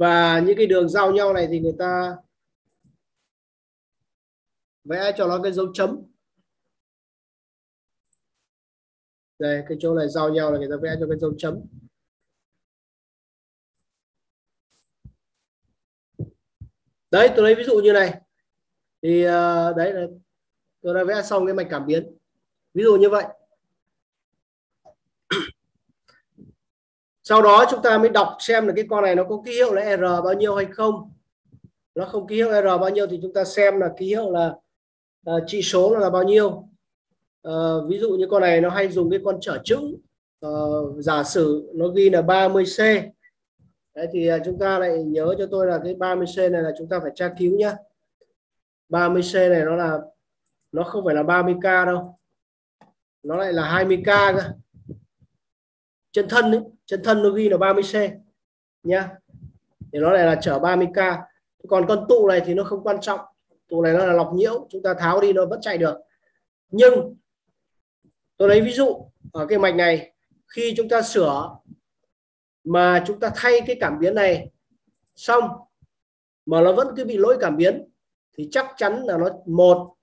Và những cái đường giao nhau này thì người ta vẽ cho nó cái dấu chấm. Đây, cái chỗ này giao nhau là người ta vẽ cho cái dấu chấm. Đấy, tôi lấy ví dụ như này. Thì ờ, đấy là tôi đã vẽ xong cái mạch cảm biến. Ví dụ như vậy. Sau đó chúng ta mới đọc xem là cái con này nó có ký hiệu là r bao nhiêu hay không. Nó không ký hiệu r bao nhiêu thì chúng ta xem là ký hiệu là à, uh, trị số là bao nhiêu. Uh, ví dụ như con này nó hay dùng cái con trở chữ. Uh, giả sử nó ghi là 30c Đấy thì uh, chúng ta lại nhớ cho tôi là cái 30c này là chúng ta phải tra cứu nhá. 30c này nó là nó không phải là 30k đâu. Nó lại là 20k cơ chân thân ấy chân thân nó ghi là 30C nhá. Thì nó lại là chở 30K còn con tụ này thì nó không quan trọng. Tụ này nó là lọc nhiễu, chúng ta tháo đi, nó vẫn chạy được. Nhưng, tôi lấy ví dụ, ở cái mạch này, khi chúng ta sửa, mà chúng ta thay cái cảm biến này xong, mà nó vẫn cứ bị lỗi cảm biến, thì chắc chắn là nó, một,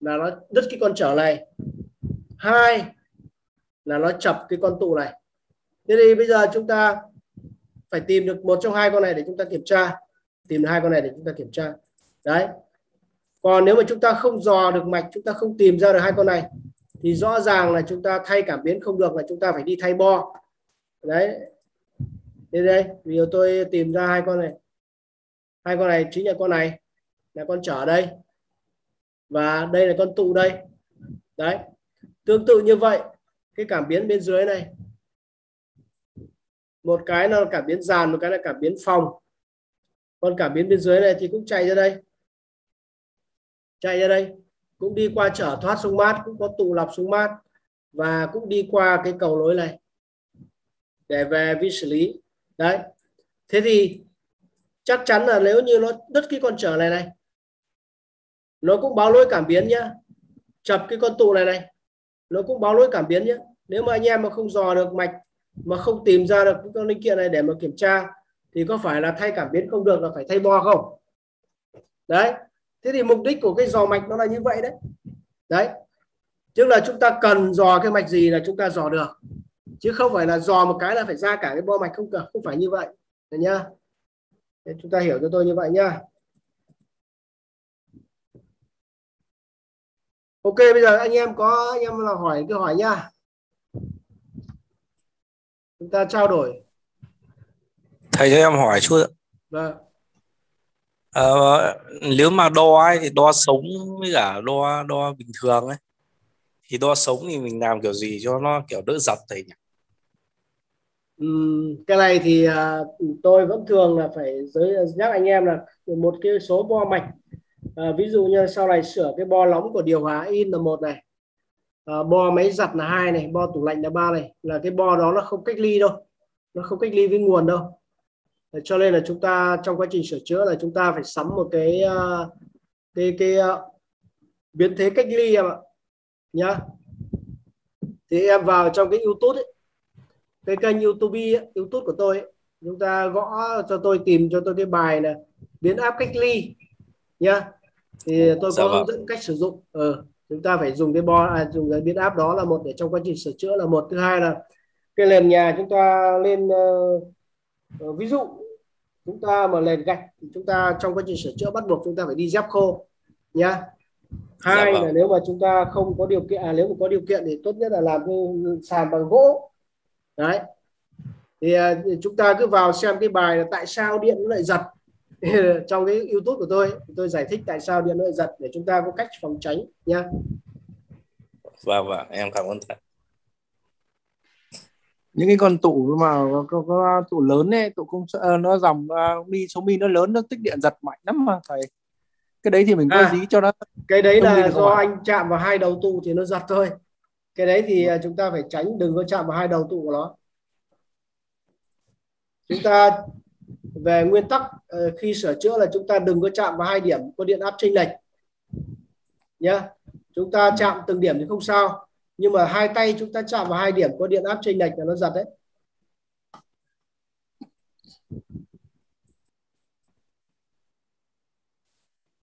là nó đứt cái con trở này. Hai là nó chập cái con tụ này. Thế thì bây giờ chúng ta phải tìm được một trong hai con này để chúng ta kiểm tra. Tìm được hai con này để chúng ta kiểm tra. Đấy. Còn nếu mà chúng ta không dò được mạch, chúng ta không tìm ra được hai con này, thì rõ ràng là chúng ta thay cảm biến không được là chúng ta phải đi thay bo. Đấy. Đây đây, vì tôi tìm ra hai con này. Hai con này chính là con này, là con trở đây. Và đây là con tụ đây. Đấy. Tương tự như vậy cái cảm biến bên dưới này. Một cái là cảm biến dàn, một cái là cảm biến phòng. Còn cảm biến bên dưới này thì cũng chạy ra đây. Chạy ra đây. Cũng đi qua trở thoát sung mát, cũng có tụ lọc sung mát. Và cũng đi qua cái cầu lối này. Để về vi xử lý. Đấy. Thế thì chắc chắn là nếu như nó đứt cái con trở này này, nó cũng báo lỗi cảm biến nhá. Chập cái con tụ này này nó cũng báo lỗi cảm biến nhé. Nếu mà anh em mà không dò được mạch, mà không tìm ra được các linh kiện này để mà kiểm tra, thì có phải là thay cảm biến không được, là phải thay bo không? Đấy. Thế thì mục đích của cái dò mạch nó là như vậy đấy. Đấy. Tức là chúng ta cần dò cái mạch gì là chúng ta dò được. Chứ không phải là dò một cái là phải ra cả cái bo mạch không cần không phải như vậy. Được nhá. Để chúng ta hiểu cho tôi như vậy nhá. Ok bây giờ anh em có anh em là hỏi cứ hỏi nhá. Chúng ta trao đổi. Thầy cho em hỏi chút vâng. Ờ, nếu mà đo ấy, thì đo sống với cả đo đo bình thường ấy. Thì đo sống thì mình làm kiểu gì cho nó kiểu đỡ dập thầy nhỉ? Uhm, cái này thì uh, tôi vẫn thường là phải giới nhắc anh em là một cái số bo mạch à, ví dụ như sau này sửa cái bo nóng của điều hòa in là một này. À, bo máy giặt là hai này bo tủ lạnh là ba này. Là cái bo đó nó không cách ly đâu. Nó không cách ly với nguồn đâu. Cho nên là chúng ta trong quá trình sửa chữa là chúng ta phải sắm một cái uh, cái cái uh, biến thế cách ly em ạ. Nhá. Thì em vào trong cái YouTube ấy, cái kênh YouTube ấy, YouTube của tôi ấy, chúng ta gõ cho tôi tìm cho tôi cái bài là biến áp cách ly. Nhá thì tôi dạ có vâng. hướng dẫn cách sử dụng ờ, chúng ta phải dùng cái bo à, dùng cái biến áp đó là một để trong quá trình sửa chữa là một. Thứ hai là cái nền nhà chúng ta lên uh, ví dụ chúng ta mà nền gạch thì chúng ta trong quá trình sửa chữa bắt buộc chúng ta phải đi dép khô nhá. Hai vâng. là nếu mà chúng ta không có điều kiện à, nếu mà có điều kiện thì tốt nhất là làm cái sàn bằng gỗ. Đấy. Thì uh, chúng ta cứ vào xem cái bài là tại sao điện nó lại giật trong cái YouTube của tôi tôi giải thích tại sao điện nó lại giật để chúng ta có cách phòng tránh nha. Vâng vâng em cảm ơn thầy. Những cái con tủ mà có, có, có tủ lớn ấy tủ công uh, nó dòng uh, mi số mi nó lớn nó tích điện giật mạnh lắm mà thầy. Cái đấy thì mình có À. dí cho nó. cái đấy là do anh chạm vào hai đầu tụ thì nó giật thôi. Cái đấy thì à, chúng ta phải tránh đừng có chạm vào hai đầu tụ của nó. Chúng ta về nguyên tắc ờ, khi sửa chữa là chúng ta đừng có chạm vào hai điểm, có điện áp chênh lệch. Nhé chúng ta chạm từng điểm thì không sao, nhưng mà hai tay chúng ta chạm vào hai điểm có điện áp chênh lệch là nó giật đấy.